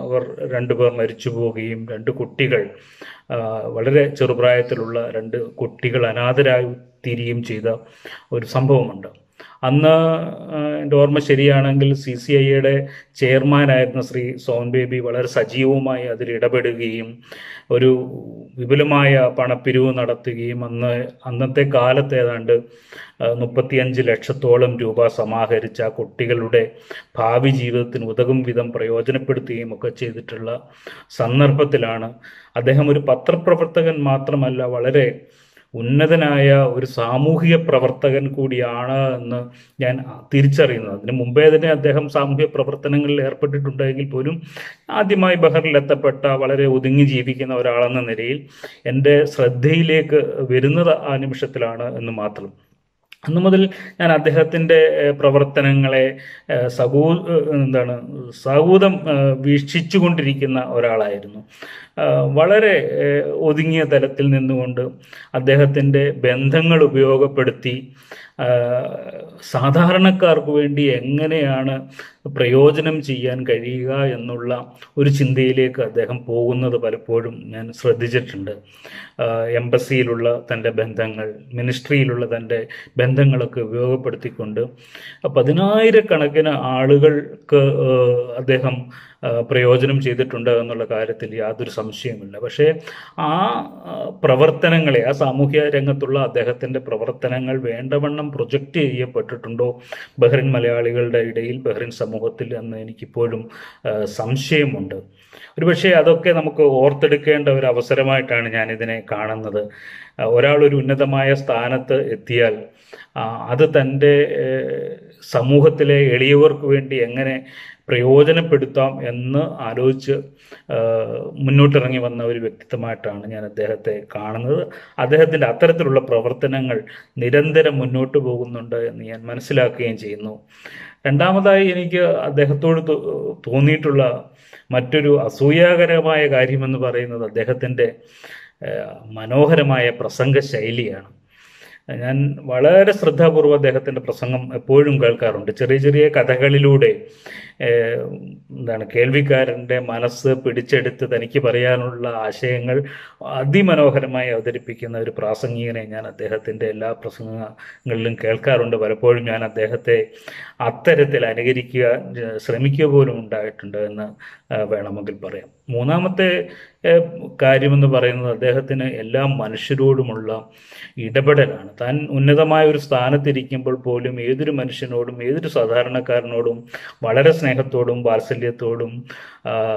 അവർ രണ്ടുപേർ മരിച്ചു പോവുകയും രണ്ട് കുട്ടികൾ വളരെ ചെറുപ്രായത്തിലുള്ള രണ്ട് കുട്ടികൾ അനാഥരായി തീരുകയും ചെയ്ത ഒരു സംഭവമുണ്ട്. അന്ന് എന്റെ ഓർമ്മ ശരിയാണെങ്കിൽ സി സി ഐയുടെ ചെയർമാനായിരുന്ന ശ്രീ സോൻ ബേബി വളരെ സജീവമായി അതിൽ ഇടപെടുകയും ഒരു വിപുലമായ പണപ്പിരിവ് നടത്തുകയും അന്ന് അന്നത്തെ കാലത്ത് ഏതാണ്ട് മുപ്പത്തിയഞ്ച് ലക്ഷത്തോളം രൂപ സമാഹരിച്ച കുട്ടികളുടെ ഭാവി ജീവിതത്തിന് ഉതകും വിധം പ്രയോജനപ്പെടുത്തുകയും ഒക്കെ ചെയ്തിട്ടുള്ള സന്ദർഭത്തിലാണ്. അദ്ദേഹം ഒരു പത്രപ്രവർത്തകൻ മാത്രമല്ല വളരെ ഉന്നതനായ ഒരു സാമൂഹിക പ്രവർത്തകൻ കൂടിയാണ് എന്ന് ഞാൻ തിരിച്ചറിയുന്നത്. അതിന് മുമ്പേ തന്നെ അദ്ദേഹം സാമൂഹിക പ്രവർത്തനങ്ങളിൽ ഏർപ്പെട്ടിട്ടുണ്ടെങ്കിൽ പോലും ആദ്യമായി ബഹറിൽ എത്തപ്പെട്ട വളരെ ഒതുങ്ങി ജീവിക്കുന്ന ഒരാളെന്ന നിലയിൽ എന്റെ ശ്രദ്ധയിലേക്ക് വരുന്നത് ആ നിമിഷത്തിലാണ് എന്ന് മാത്രം. അന്നു മുതൽ ഞാൻ അദ്ദേഹത്തിന്റെ പ്രവർത്തനങ്ങളെ സഹൂ എന്താണ് സൗഹൃദം വീക്ഷിച്ചുകൊണ്ടിരിക്കുന്ന ഒരാളായിരുന്നു. വളരെ ഒതുങ്ങിയ തലത്തിൽ നിന്നുകൊണ്ട് അദ്ദേഹത്തിന്റെ ബന്ധങ്ങൾ ഉപയോഗപ്പെടുത്തി സാധാരണക്കാർക്ക് വേണ്ടി എങ്ങനെയാണ് പ്രയോജനം ചെയ്യാൻ കഴിയുക എന്നുള്ള ഒരു ചിന്തയിലേക്ക് അദ്ദേഹം പോകുന്നത് പലപ്പോഴും ഞാൻ ശ്രദ്ധിച്ചിട്ടുണ്ട്. എംബസിയിലുള്ള തന്റെ ബന്ധങ്ങൾ മിനിസ്ട്രിയിലുള്ള തന്റെ ബന്ധങ്ങളൊക്കെ ഉപയോഗപ്പെടുത്തിക്കൊണ്ട് പതിനായിരക്കണക്കിന് ആളുകൾക്ക് അദ്ദേഹം പ്രയോജനം ചെയ്തിട്ടുണ്ട് എന്നുള്ള കാര്യത്തിൽ യാതൊരു സംശയവുമില്ല. പക്ഷേ ആ പ്രവർത്തനങ്ങളെ ആ സാമൂഹ്യ രംഗത്തുള്ള അദ്ദേഹത്തിന്റെ പ്രവർത്തനങ്ങൾ വേണ്ടവണ്ണം പ്രൊജക്റ്റ് ചെയ്യപ്പെട്ടിട്ടുണ്ടോ? ബഹ്റിൻ മലയാളികളുടെ ഇടയിൽ ബഹ്റിൻ സമൂഹത്തിൽ എന്ന് എനിക്കിപ്പോഴും സംശയമുണ്ട്. ഒരുപക്ഷെ അതൊക്കെ നമുക്ക് ഓർത്തെടുക്കേണ്ട ഒരു അവസരമായിട്ടാണ് ഞാനിതിനെ കാണുന്നത്. ഒരാളൊരു ഉന്നതമായ സ്ഥാനത്ത് എത്തിയാൽ അത് തന്റെ സമൂഹത്തിലെ എളിയവർക്ക് വേണ്ടി എങ്ങനെ പ്രയോജനപ്പെടുത്താം എന്ന് ആലോചിച്ച് മുന്നോട്ടിറങ്ങി വന്ന ഒരു വ്യക്തിത്വമായിട്ടാണ് ഞാൻ അദ്ദേഹത്തെ കാണുന്നത്. അദ്ദേഹത്തിന്റെ അത്തരത്തിലുള്ള പ്രവർത്തനങ്ങൾ നിരന്തരം മുന്നോട്ട് പോകുന്നുണ്ട് എന്ന് ഞാൻ മനസ്സിലാക്കുകയും ചെയ്യുന്നു. രണ്ടാമതായി എനിക്ക് അദ്ദേഹത്തോട് തോന്നിയിട്ടുള്ള മറ്റൊരു അസൂയാകരമായ കാര്യമെന്ന് പറയുന്നത് അദ്ദേഹത്തിന്റെ മനോഹരമായ പ്രസംഗ ശൈലിയാണ്. ഞാൻ വളരെ ശ്രദ്ധാപൂർവം അദ്ദേഹത്തിന്റെ പ്രസംഗം എപ്പോഴും കേൾക്കാറുണ്ട്. ചെറിയ ചെറിയ കഥകളിലൂടെ എന്താണ് കേൾവിക്കാരന്റെ മനസ്സ് പിടിച്ചെടുത്ത് തനിക്ക് പറയാനുള്ള ആശയങ്ങൾ അതിമനോഹരമായി അവതരിപ്പിക്കുന്ന ഒരു പ്രാസംഗികനെ ഞാൻ അദ്ദേഹത്തിന്റെ എല്ലാ പ്രസംഗങ്ങളിലും കേൾക്കാറുണ്ട്. പലപ്പോഴും ഞാൻ അദ്ദേഹത്തെ അത്തരത്തിൽ അനുകരിക്കുക ശ്രമിക്കുക പോലും ഉണ്ടായിട്ടുണ്ട് എന്ന് വേണമെങ്കിൽ പറയാം. മൂന്നാമത്തെ കാര്യമെന്ന് പറയുന്നത് അദ്ദേഹത്തിന് എല്ലാ മനുഷ്യരോടുമുള്ള ഇടപെടലാണ്. താൻ ഉന്നതമായ ഒരു സ്ഥാനത്തിരിക്കുമ്പോൾ പോലും ഏതൊരു മനുഷ്യനോടും ഏതൊരു സാധാരണക്കാരനോടും വളരെ സ്നേഹത്തോടും വാത്സല്യത്തോടും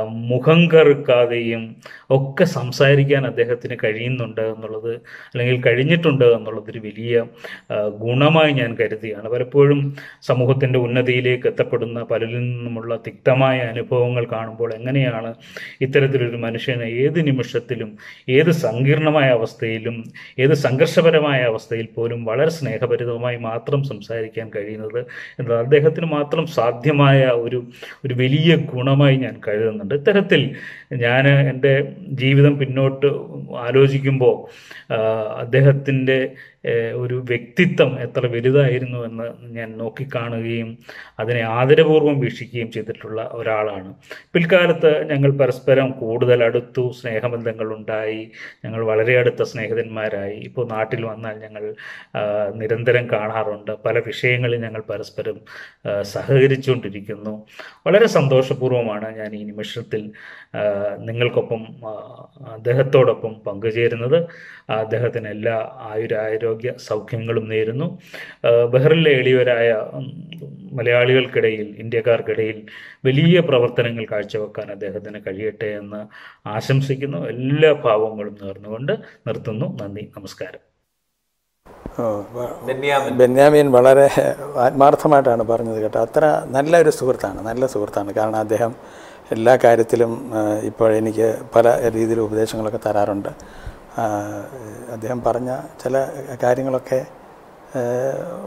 മുഖം കറുക്കാതെയും ഒക്കെ സംസാരിക്കാൻ അദ്ദേഹത്തിന് കഴിയുന്നുണ്ട് എന്നുള്ളത് അല്ലെങ്കിൽ കഴിഞ്ഞിട്ടുണ്ട് എന്നുള്ളതൊരു വലിയ ഗുണമായി ഞാൻ കരുതുകയാണ്. പലപ്പോഴും സമൂഹത്തിന്റെ ഉന്നതിയിലേക്ക് എത്തപ്പെടുന്ന പലരിൽ നിന്നുമുള്ള തിക്തമായ അനുഭവങ്ങൾ കാണുമ്പോൾ എങ്ങനെയാണ് ഇത്തരത്തിലൊരു മനുഷ്യനെ ഏത് നിമിഷത്തിലും ഏത് സങ്കീർണമായ അവസ്ഥയിലും ഏത് സംഘർഷപരമായ അവസ്ഥയിൽ പോലും വളരെ സ്നേഹപരിതമായി മാത്രം സംസാരിക്കാൻ കഴിയുന്നത് എന്നത് അദ്ദേഹത്തിന് മാത്രം സാധ്യമായ ഒരു ഒരു വലിയ ഗുണമായി ഞാൻ കരുതുന്നുണ്ട്. ഇത്തരത്തിൽ ഞാൻ എന്റെ ജീവിതം പിന്നോട്ട് ആലോചിക്കുമ്പോൾ അദ്ദേഹത്തിന്റെ ഒരു വ്യക്തിത്വം എത്ര വലുതായിരുന്നു എന്ന് ഞാൻ നോക്കിക്കാണുകയും അതിനെ ആദരപൂർവം വീക്ഷിക്കുകയും ചെയ്തിട്ടുള്ള ഒരാളാണ്. പിൽക്കാലത്ത് ഞങ്ങൾ പരസ്പരം കൂടുതൽ അടുത്തു സ്നേഹബന്ധങ്ങൾ ഉണ്ടായി. ഞങ്ങൾ വളരെ അടുത്ത സ്നേഹിതന്മാരായി. ഇപ്പോൾ നാട്ടിൽ വന്നാൽ ഞങ്ങൾ നിരന്തരം കാണാറുണ്ട്. പല വിഷയങ്ങളിൽ ഞങ്ങൾ പരസ്പരം സഹകരിച്ചുകൊണ്ടിരിക്കുന്നു. വളരെ സന്തോഷപൂർവമാണ് ഞാൻ ഈ നിമിഷത്തിൽ നിങ്ങൾക്കൊപ്പം അദ്ദേഹത്തോടൊപ്പം പങ്കുചേരുന്നത്. അദ്ദേഹത്തിന് എല്ലാ ആയുരാരോഗ്യ സൗഖ്യങ്ങളും നേരുന്നു. ബഹ്റിലെ എളിയവരായ മലയാളികൾക്കിടയിൽ ഇന്ത്യക്കാർക്കിടയിൽ വലിയ പ്രവർത്തനങ്ങൾ കാഴ്ചവെക്കാൻ അദ്ദേഹത്തിന് കഴിയട്ടെ എന്ന് ആശംസിക്കുന്നു. എല്ലാ ഭാവങ്ങളും നേർന്നുകൊണ്ട് നിർത്തുന്നു. നന്ദി. നമസ്കാരം. ബെന്യാമിൻ. വളരെ ആത്മാർത്ഥമായിട്ടാണ് പറഞ്ഞത് കേട്ടോ. അത്ര നല്ലൊരു സുഹൃത്താണ് നല്ല സുഹൃത്താണ്. കാരണം അദ്ദേഹം എല്ലാ കാര്യത്തിലും ഇപ്പോൾ എനിക്ക് പല രീതിയിലും ഉപദേശങ്ങളൊക്കെ തരാറുണ്ട്. അദ്ദേഹം പറഞ്ഞ ചില കാര്യങ്ങളൊക്കെ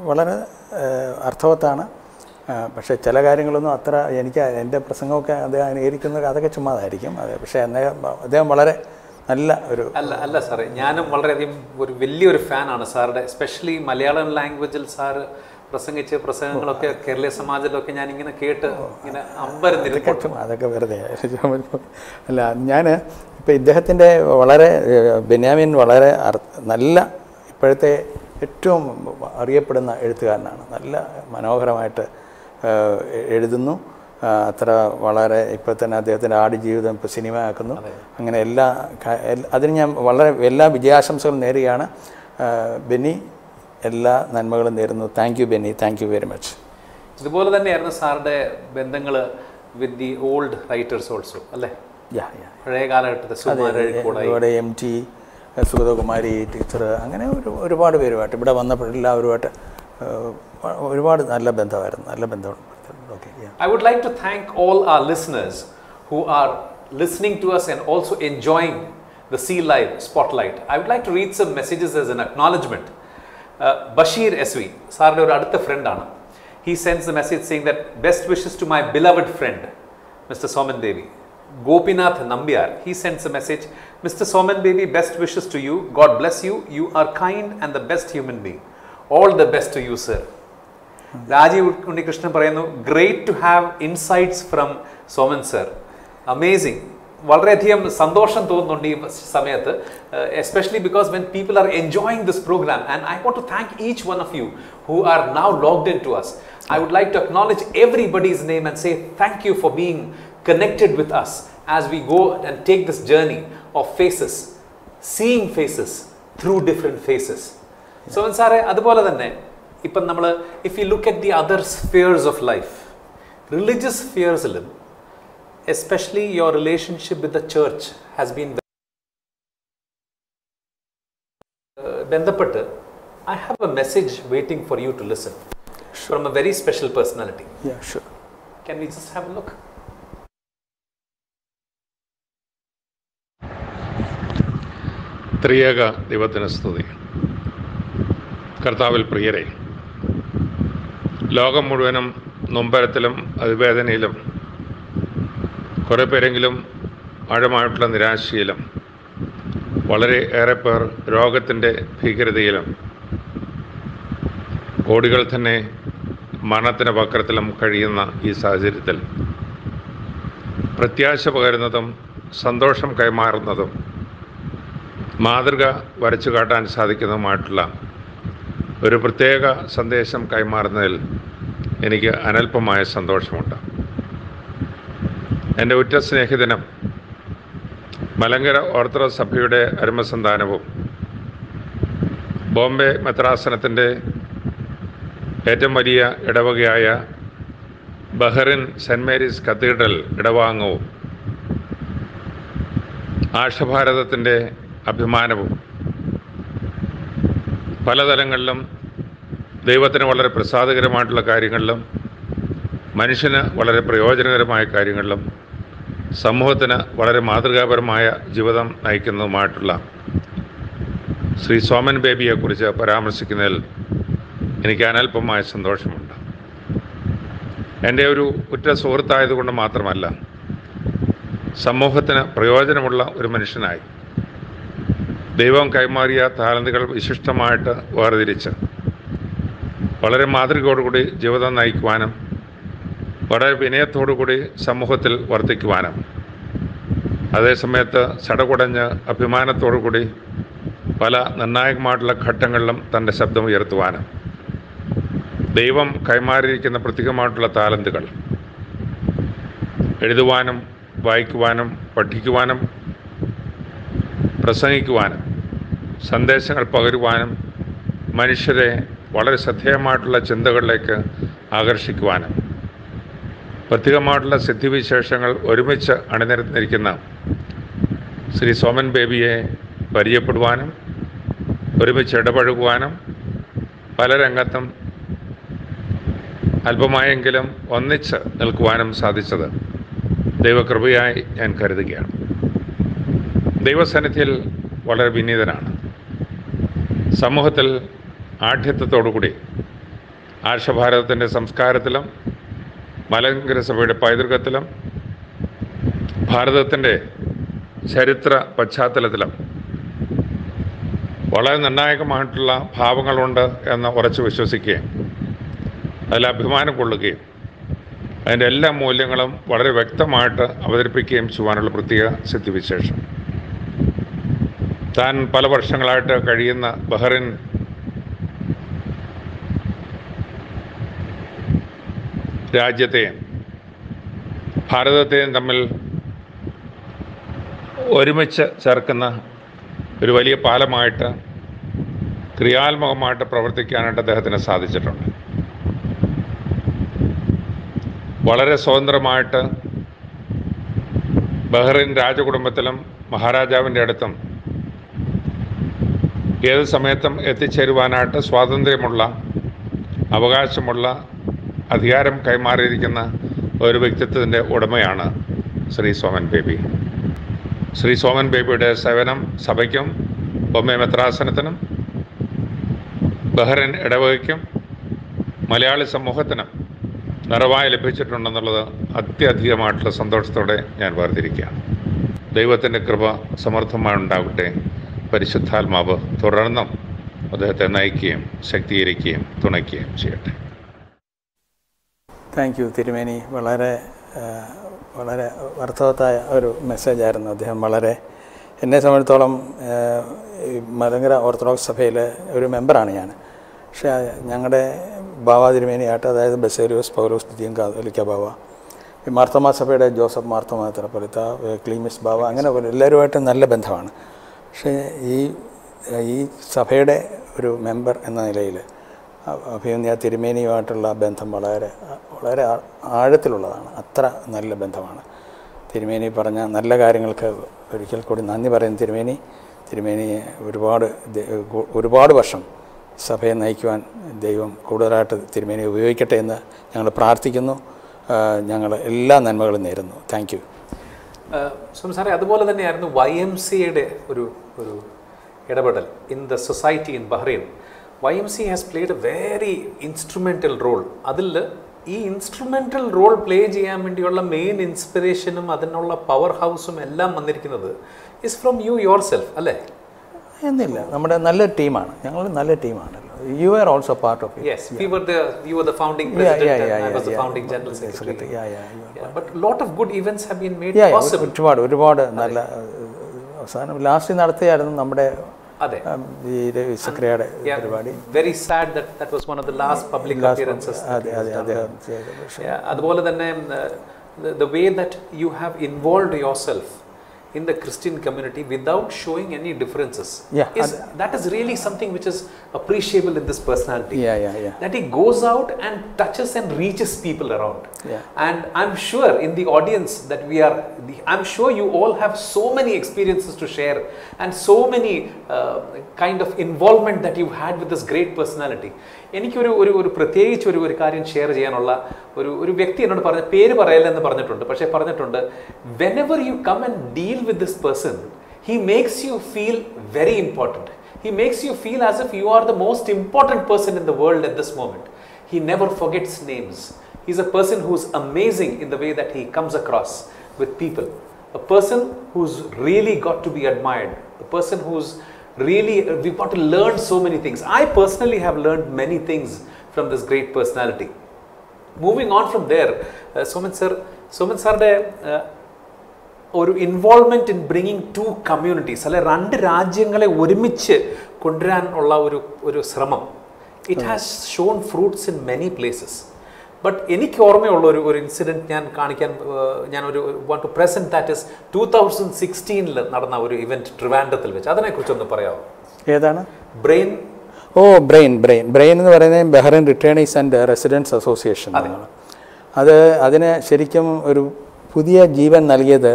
വളരെ അർത്ഥവത്താണ്. പക്ഷേ ചില കാര്യങ്ങളൊന്നും അത്ര എനിക്ക് എന്റെ പ്രസംഗമൊക്കെ അദ്ദേഹം അനുകരിക്കുന്നത് അതൊക്കെ ചുമ്മാതായിരിക്കും. അതെ പക്ഷേ അദ്ദേഹം അദ്ദേഹം വളരെ നല്ല ഒരു അല്ല അല്ല സാറേ ഞാനും വളരെയധികം ഒരു വലിയൊരു ഫാനാണ് സാറുടെ എസ്പെഷ്യലി മലയാളം ലാംഗ്വേജിൽ സാറ് പ്രസംഗിച്ച് പ്രസംഗങ്ങളൊക്കെ കേരളീയ സമാജത്തിലൊക്കെ ഞാൻ ഇങ്ങനെ കേട്ട് ഇങ്ങനെ അമ്പരന്നിരുന്നു. ചുമ്മാ അതൊക്കെ വെറുതെ. അല്ല ഞാൻ ഇപ്പം ഇദ്ദേഹത്തിന്റെ വളരെ ബെന്യാമിൻ വളരെ നല്ല ഇപ്പോഴത്തെ ഏറ്റവും അറിയപ്പെടുന്ന എഴുത്തുകാരനാണ്. നല്ല മനോഹരമായിട്ട് എഴുതുന്നു. അത്ര വളരെ ഇപ്പോൾ തന്നെ അദ്ദേഹത്തിന്റെ ആടുജീവിതം ഇപ്പോൾ സിനിമ ആക്കുന്നു അങ്ങനെ എല്ലാ അതിന് ഞാൻ വളരെ എല്ലാ വിജയാശംസകളും നേരുകയാണ്. ബെന്നി എല്ലാ നന്മകളും നേരുന്നു. Thank you Benny thank you very much. ഇതുപോലെ തന്നെയായിരുന്നു സാറിന്റെ ബന്ധങ്ങൾ with the old writers also അല്ലേ? Yeah yeah. പഴയ കാലഘട്ടത്തിൽ എം ടി സുഗതകുമാരി ടീച്ചർ അങ്ങനെ ഒരു ഒരുപാട് പേരുമായിട്ട് ഇവിടെ വന്നപ്പോഴെല്ലാവരുമായിട്ട് ഒരുപാട് നല്ല ബന്ധമായിരുന്നു നല്ല ബന്ധമുണ്ട് I would like to thank all our listeners who are listening to us and also enjoying the Sea Live Spotlight. I would like to read some messages as an acknowledgement. Uh, Bashir SV, സാറിന്റെ ഒരു അടുത്ത ഫ്രണ്ടാണ് He sends the message saying that best wishes to my beloved friend, Mr. Soman Devi. Gopinath Nambiar, he sends a message Mr. Soman Devi, best wishes to you. God bless you. You are kind and the best human being. All the best to you, sir. Rajeev Unnikrishnan പറയുന്നു great to have insights from Soman sir amazing വളരെയധികം സന്തോഷം തോന്നുന്നുണ്ട് ഈ സമയത്ത് especially because when people are enjoying this programme and I want to thank each one of you who are now locked in to us I would like to acknowledge everybody's name and say thank you for being connected with us as we go and take this journey of faces, seeing faces through different faces. So, സാറേ അതുപോലെ തന്നെ ഇപ്പം നമ്മൾ if you look at the other spheres of life religious സ്ഫിയേഴ്സിലും especially your relationship with the church has been ബന്ധപ്പെട്ട് I have a message waiting for you to listen from a very special personality yeah sure Can we just have a look? ത്രിയേക ദൈവത്തിന് സ്തുതി. കർത്താവിൽ പ്രിയരെ ലോകം മുഴുവനും നൊമ്പരത്തിലും അതിവേദനയിലും കുറേ പേരെങ്കിലും ആഴമായിട്ടുള്ള നിരാശയിലും വളരെ ഏറെ പേർ രോഗത്തിന്റെ ഭീകരതയിലും കോടികൾ തന്നെ മരണത്തിന് വക്രത്തിലും കഴിയുന്ന ഈ സാഹചര്യത്തിൽ പ്രത്യാശ പകരുന്നതും സന്തോഷം കൈമാറുന്നതും മാതൃക വരച്ചു കാട്ടാൻ സാധിക്കുന്നതുമായിട്ടുള്ള ഒരു പ്രത്യേക സന്ദേശം കൈമാറുന്നതിൽ എനിക്ക് അനൽപമായ സന്തോഷമുണ്ട്. എന്റെ ഉറ്റ സ്നേഹിതനും മലങ്കര ഓർത്തഡോക്സ് സഭയുടെ അരുമസന്താനവും ബോംബെ മെത്രാസനത്തിന്റെ ഏറ്റവും വലിയ ഇടവകയായ ബഹറിൻ സെന്റ് മേരീസ് കത്തീഡ്രൽ ഇടവാങ്ങവും ആഷഭാരതത്തിന്റെ അഭിമാനവും പലതലങ്ങളിലും ദൈവത്തിന് വളരെ പ്രസാദകരമായിട്ടുള്ള കാര്യങ്ങളിലും മനുഷ്യന് വളരെ പ്രയോജനകരമായ കാര്യങ്ങളിലും സമൂഹത്തിന് വളരെ മാതൃകാപരമായ ജീവിതം നയിക്കുന്നതുമായിട്ടുള്ള ശ്രീ സോമൻ ബേബിയെക്കുറിച്ച് പരാമർശിക്കുന്നതിൽ എനിക്ക് അനൽപമായ സന്തോഷമുണ്ട്. എന്റെ ഒരു ഉറ്റ സുഹൃത്തായതുകൊണ്ട് മാത്രമല്ല സമൂഹത്തിന് പ്രയോജനമുള്ള ഒരു മനുഷ്യനായി. ദൈവം കൈമാറിയ താലന്തുകൾ വിശിഷ്ടമായിട്ട് വേർതിരിച്ച് വളരെ മാതൃകയോടുകൂടി ജീവിതം നയിക്കുവാനും വളരെ വിനയത്തോടുകൂടി സമൂഹത്തിൽ വർത്തിക്കുവാനും. അതേസമയത്ത് സടകുടഞ്ഞ് അഭിമാനത്തോടുകൂടി പല നിർണായകമായിട്ടുള്ള ഘട്ടങ്ങളിലും തന്റെ ശബ്ദം ഉയർത്തുവാനും. ദൈവം കൈമാറിയിരിക്കുന്ന പ്രത്യേകമായിട്ടുള്ള താലന്തുകൾ എഴുതുവാനും വായിക്കുവാനും പഠിക്കുവാനും പ്രസംഗിക്കുവാനും സന്ദേശങ്ങൾ പകരുവാനും മനുഷ്യരെ വളരെ ശ്രദ്ധേയമായിട്ടുള്ള ചിന്തകളിലേക്ക് ആകർഷിക്കുവാനും പ്രത്യേകമായിട്ടുള്ള സിദ്ധിവിശേഷങ്ങൾ ഒരുമിച്ച് അണിനിരന്നിരിക്കുന്ന ശ്രീ സോമൻ ബേബിയെ പരിചയപ്പെടുവാനും ഒരുമിച്ച് ഇടപഴകുവാനും പല രംഗത്തും അല്പമായെങ്കിലും ഒന്നിച്ച് നിൽക്കുവാനും സാധിച്ചത് ദൈവകൃപയായി ഞാൻ കരുതുകയാണ്. ദൈവസന്നിധിയിൽ വളരെ വിനീതനാണ്. സമൂഹത്തിൽ ആഠ്യത്വത്തോടുകൂടി ആർഷഭാരതത്തിന്റെ സംസ്കാരത്തിലും മലങ്കര സഭയുടെ പൈതൃകത്തിലും ഭാരതത്തിന്റെ ചരിത്ര പശ്ചാത്തലത്തിലും വളരെ നിർണായകമായിട്ടുള്ള ഭാവങ്ങളുണ്ട് എന്ന് ഉറച്ചു വിശ്വസിക്കുകയും അതിൽ അഭിമാനം കൊള്ളുകയും അതിന്റെ എല്ലാ മൂല്യങ്ങളും വളരെ വ്യക്തമായിട്ട് അവതരിപ്പിക്കുകയും ചെയ്യുവാനുള്ള പ്രത്യേക സിദ്ധിവിശേഷം. താൻ പല വർഷങ്ങളായിട്ട് കഴിയുന്ന ബഹ്റിൻ രാജ്യത്തെയും ഭാരതത്തെയും തമ്മിൽ ഒരുമിച്ച് ചേർക്കുന്ന ഒരു വലിയ പാലമായിട്ട് ക്രിയാത്മകമായിട്ട് പ്രവർത്തിക്കാനായിട്ട് അദ്ദേഹത്തിന് സാധിച്ചിട്ടുണ്ട്. വളരെ സ്വതന്ത്രമായിട്ട് ബഹ്റിൻ രാജകുടുംബത്തിലും മഹാരാജാവിന്റെ അടുത്തും ഏത് സമയത്തും എത്തിച്ചേരുവാനായിട്ട് സ്വാതന്ത്ര്യമുള്ള അവകാശമുള്ള അധികാരം കൈമാറിയിരിക്കുന്ന ഒരു വ്യക്തിത്വത്തിന്റെ ഉടമയാണ് ശ്രീ സോമൻ ബേബി. ശ്രീ സോമൻ ബേബിയുടെ സേവനം സഭയ്ക്കും ബൊമ്മ മെത്രാസനത്തിനും ബഹ്റൻ ഇടവകയ്ക്കും മലയാളി സമൂഹത്തിനും നിറവായി ലഭിച്ചിട്ടുണ്ടെന്നുള്ളത് അത്യധികമായിട്ടുള്ള സന്തോഷത്തോടെ ഞാൻ വേർതിരിക്കുകയാണ്. ദൈവത്തിന്റെ കൃപ സമർത്ഥമായി ഉണ്ടാകട്ടെ പരിശുദ്ധാത്മാവ് തുടർന്നും അദ്ദേഹത്തെ നയിക്കുകയും ശക്തീകരിക്കുകയും തുണയ്ക്കുകയും ചെയ്യട്ടെ. താങ്ക് യു തിരുമേനി. വളരെ വളരെ അർത്ഥവത്തായ ഒരു മെസ്സേജായിരുന്നു അദ്ദേഹം. വളരെ എന്നെ സംബന്ധിച്ചോളം മലങ്കര ഓർത്തഡോക്സ് സഭയിലെ ഒരു മെമ്പറാണ് ഞാൻ. പക്ഷേ ഞങ്ങളുടെ ബാബ തിരുമേനിയായിട്ട് അതായത് ബസേരിയോസ് പൗലോസ് ദ്വിതീയം കാതോലിക്ക ബാബ മാർത്തമാ സഭയുടെ ജോസഫ് മാർത്തമാ തിരപ്പലിത്ത ക്ലീമിസ് ബാബ അങ്ങനെ പോലെ എല്ലാവരുമായിട്ട് നല്ല ബന്ധമാണ്. പക്ഷേ ഈ ഈ സഭയുടെ ഒരു മെമ്പർ എന്ന നിലയിൽ അഭിമന്യ തിരുമേനിയുമായിട്ടുള്ള ബന്ധം വളരെ വളരെ ആഴത്തിലുള്ളതാണ്. അത്ര നല്ല ബന്ധമാണ്. തിരുമേനി പറഞ്ഞ നല്ല കാര്യങ്ങൾക്ക് ഒരിക്കൽ കൂടി നന്ദി പറയുന്ന തിരുമേനി. തിരുമേനി ഒരുപാട് ഒരുപാട് വർഷം സഭയെ നയിക്കുവാൻ ദൈവം കൂടുതലായിട്ട് തിരുമേനി ഉപയോഗിക്കട്ടെ എന്ന് ഞങ്ങൾ പ്രാർത്ഥിക്കുന്നു. ഞങ്ങൾ എല്ലാ നന്മകളും നേരുന്നു. Thank you. സാറേ അതുപോലെ തന്നെയായിരുന്നു വൈ എം സിയുടെ ഒരു ഒരു ഇടപെടൽ. In the society in Bahrain Y M C has played a very instrumental role അതിൽ ഈ ഇൻസ്ട്രുമെന്റൽ റോൾ പ്ലേ ചെയ്യാൻ വേണ്ടിയുള്ള മെയിൻ ഇൻസ്പിറേഷനും അതിനുള്ള പവർ ഹൗസും എല്ലാം വന്നിരിക്കുന്നത് is from you your self അല്ലേ? എന്നില്ല നമ്മുടെ നല്ല ടീമാണ്. ഞങ്ങൾ നല്ല ടീമാണല്ലോ. You are also part of yes we were the you were the founding president I was the founding general secretary yeah yeah but lot of good events have been yeah, possible. ഒരുപാട് ഒരുപാട് നല്ല അവസാനം last നടത്തിയായിരുന്നു നമ്മുടെ അതെ ഈ പരിപാടി that അതെ he has അതെ done. അദ്ദേഹം ചെയ്തത് പക്ഷേ Yeah, അതുപോലെ തന്നെ uh, the way that you have involved yourself in the Christian community without showing any differences Yeah, is that is really something which is appreciable in this personality. Yeah, yeah, yeah. That he goes out and touches and reaches people around. Yeah. And I'm sure in the audience that we are, I'm sure you all have so many experiences to share and so many uh, kind of involvement that you've had with this great personality. എനിക്കൊരു ഒരു ഒരു പ്രത്യേകിച്ച് ഒരു ഒരു കാര്യം share ചെയ്യാനുള്ള ഒരു ഒരു വ്യക്തി എന്നോട് പറഞ്ഞ പേര് പറയല്ലെന്ന് പറഞ്ഞിട്ടുണ്ട് പക്ഷേ പറഞ്ഞിട്ടുണ്ട് whenever you come and deal with this person he makes you feel very important he makes you feel as if you are the most important person in the world at this moment he never forgets names He's a person who's amazing in the way that he comes across with people. A person who's really got to be admired. A person who's really, we've got to learn so many things. I personally have learned many things from this great personality. Moving on from there, uh, Soman sir, Soman സാറുടെ ഒരു involvement in bringing two communities അല്ലെ രണ്ട് രാജ്യങ്ങളെ ഒരുമിച്ച് കൊണ്ടുവരാൻ ഉള്ള ഒരു ഒരു ശ്രമം it has shown fruits in many places But എനിക്ക് ഓർമ്മയുള്ള ഒരു ഒരു ഇൻസിഡന്റ് ഞാൻ കാണിക്കാൻ ഞാൻ ഒരു want to present that is two thousand സിക്സ്റ്റീനിൽ നടന്ന ഒരു ഇവന്റ് ട്രിവാൻഡ്രത്തിൽ വെച്ച്. അതിനെക്കുറിച്ചൊന്ന് പറയാമോ ഏതാണ്? Brain oh brain brain brain എന്ന് പറയുന്നത് Bahrain returnees and residents association എന്നാണ്. അത് അതിന് ശരിക്കും ഒരു പുതിയ ജീവൻ നൽകിയത്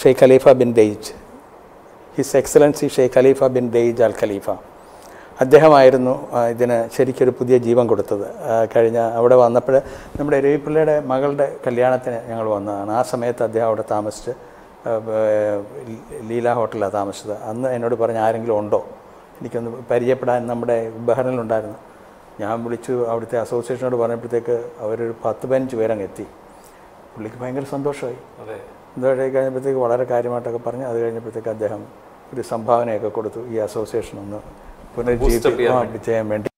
Sheikh Khalifa bin Daij his excellency Sheikh Khalifa bin Daij Al Khalifa. അദ്ദേഹമായിരുന്നു ഇതിന് ശരിക്കൊരു പുതിയ ജീവൻ കൊടുത്തത്. കഴിഞ്ഞ അവിടെ വന്നപ്പോൾ നമ്മുടെ രവിപിള്ളയുടെ മകളുടെ കല്യാണത്തിന് ഞങ്ങൾ വന്നതാണ്. ആ സമയത്ത് അദ്ദേഹം അവിടെ താമസിച്ച് ലീല ഹോട്ടലിലാണ് താമസിച്ചത്. അന്ന് എന്നോട് പറഞ്ഞ ആരെങ്കിലും ഉണ്ടോ? എനിക്കൊന്ന് പരിചയപ്പെടാൻ നമ്മുടെ ബഹ്റിനിലുണ്ടായിരുന്നു ഞാൻ വിളിച്ചു അവിടുത്തെ അസോസിയേഷനോട് പറഞ്ഞപ്പോഴത്തേക്ക് അവരൊരു പത്ത് പതിനഞ്ച് പേരങ്ങ് എത്തി പുള്ളിക്ക് ഭയങ്കര സന്തോഷമായി. അതെ. സന്തോഷമായി കഴിഞ്ഞപ്പോഴത്തേക്ക് വളരെ കാര്യമായിട്ടൊക്കെ പറഞ്ഞ് അത് കഴിഞ്ഞപ്പോഴത്തേക്ക് അദ്ദേഹം ഒരു സംഭാവനയൊക്കെ കൊടുത്തു ഈ അസോസിയേഷൻ ഒന്ന് Up ചെയ്യാൻ വേണ്ടി.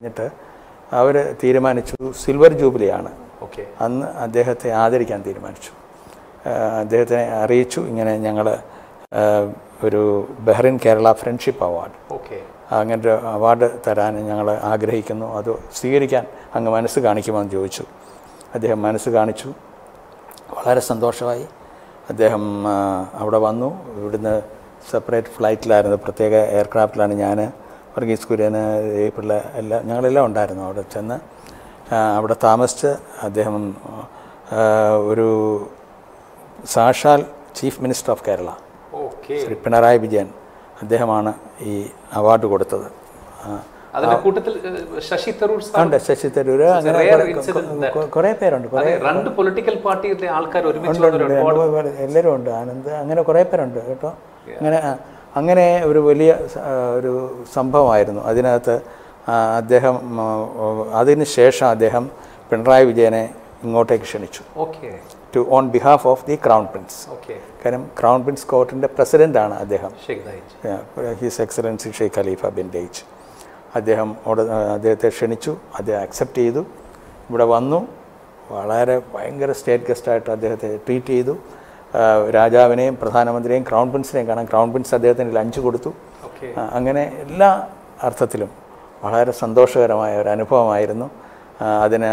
എന്നിട്ട് അവർ തീരുമാനിച്ചു സിൽവർ ജൂബിലിയാണ് അന്ന് അദ്ദേഹത്തെ ആദരിക്കാൻ തീരുമാനിച്ചു. അദ്ദേഹത്തിനെ അറിയിച്ചു ഇങ്ങനെ ഞങ്ങൾ ഒരു Bahrain Kerala friendship award okay അങ്ങനെ ഒരു അവാർഡ് തരാൻ ഞങ്ങൾ ആഗ്രഹിക്കുന്നു. അത് സ്വീകരിക്കാൻ അങ്ങ് മനസ്സ് കാണിക്കുമെന്ന് ചോദിച്ചു. അദ്ദേഹം മനസ്സ് കാണിച്ചു. വളരെ സന്തോഷമായി. അദ്ദേഹം അവിടെ വന്നു. ഇവിടുന്ന് സെപ്പറേറ്റ് ഫ്ലൈറ്റിലായിരുന്നു പ്രത്യേക എയർക്രാഫ്റ്റിലാണ് ഞാൻ വർഗീസ് കുര്യന് ഈ പിള്ള എല്ലാം ഞങ്ങളെല്ലാം ഉണ്ടായിരുന്നു അവിടെ ചെന്ന്. അവിടെ താമസിച്ച് അദ്ദേഹം ഒരു സാക്ഷാൽ chief minister of Kerala Shri Pinarayi Vijayan അദ്ദേഹമാണ് ഈ അവാർഡ് കൊടുത്തത്. കൂട്ടത്തിൽ ശശി തരൂർ ഉണ്ട് ശശി തരൂർ അങ്ങനെ കുറേ പേരുണ്ട് കുറേ രണ്ട് പൊളിറ്റിക്കൽ പാർട്ടിയിലെ ആൾക്കാർ ഒരുമിച്ച് എല്ലാവരും ഉണ്ട് ആനന്ദ് അങ്ങനെ കുറേ പേരുണ്ട് കേട്ടോ. അങ്ങനെ അങ്ങനെ ഒരു വലിയ ഒരു സംഭവമായിരുന്നു. അതിനകത്ത് അദ്ദേഹം അതിന് ശേഷം അദ്ദേഹം പിണറായി വിജയനെ ഇങ്ങോട്ടേക്ക് ക്ഷണിച്ചു. Okay. To on behalf of the crown prince okay. കാരണം ക്രൗൺ പ്രിൻസ് കോർട്ടിന്റെ പ്രസിഡന്റാണ് അദ്ദേഹം. His excellency Sheikh Khalifa bin Daij അദ്ദേഹം അദ്ദേഹത്തെ ക്ഷണിച്ചു. അദ്ദേഹം അക്സെപ്റ്റ് ചെയ്തു. ഇവിടെ വന്നു. വളരെ ഭയങ്കര സ്റ്റേറ്റ് ഗസ്റ്റായിട്ട് അദ്ദേഹത്തെ ട്രീറ്റ് ചെയ്തു. രാജാവിനെയും പ്രധാനമന്ത്രിയെയും ക്രൗൺ പ്രിൻസിനെയും കാണാൻ ക്രൗൺ പ്രിൻസ് അദ്ദേഹത്തിന് ലഞ്ച് കൊടുത്തു. അങ്ങനെ എല്ലാ അർത്ഥത്തിലും വളരെ സന്തോഷകരമായ ഒരു അനുഭവമായിരുന്നു. അതിന്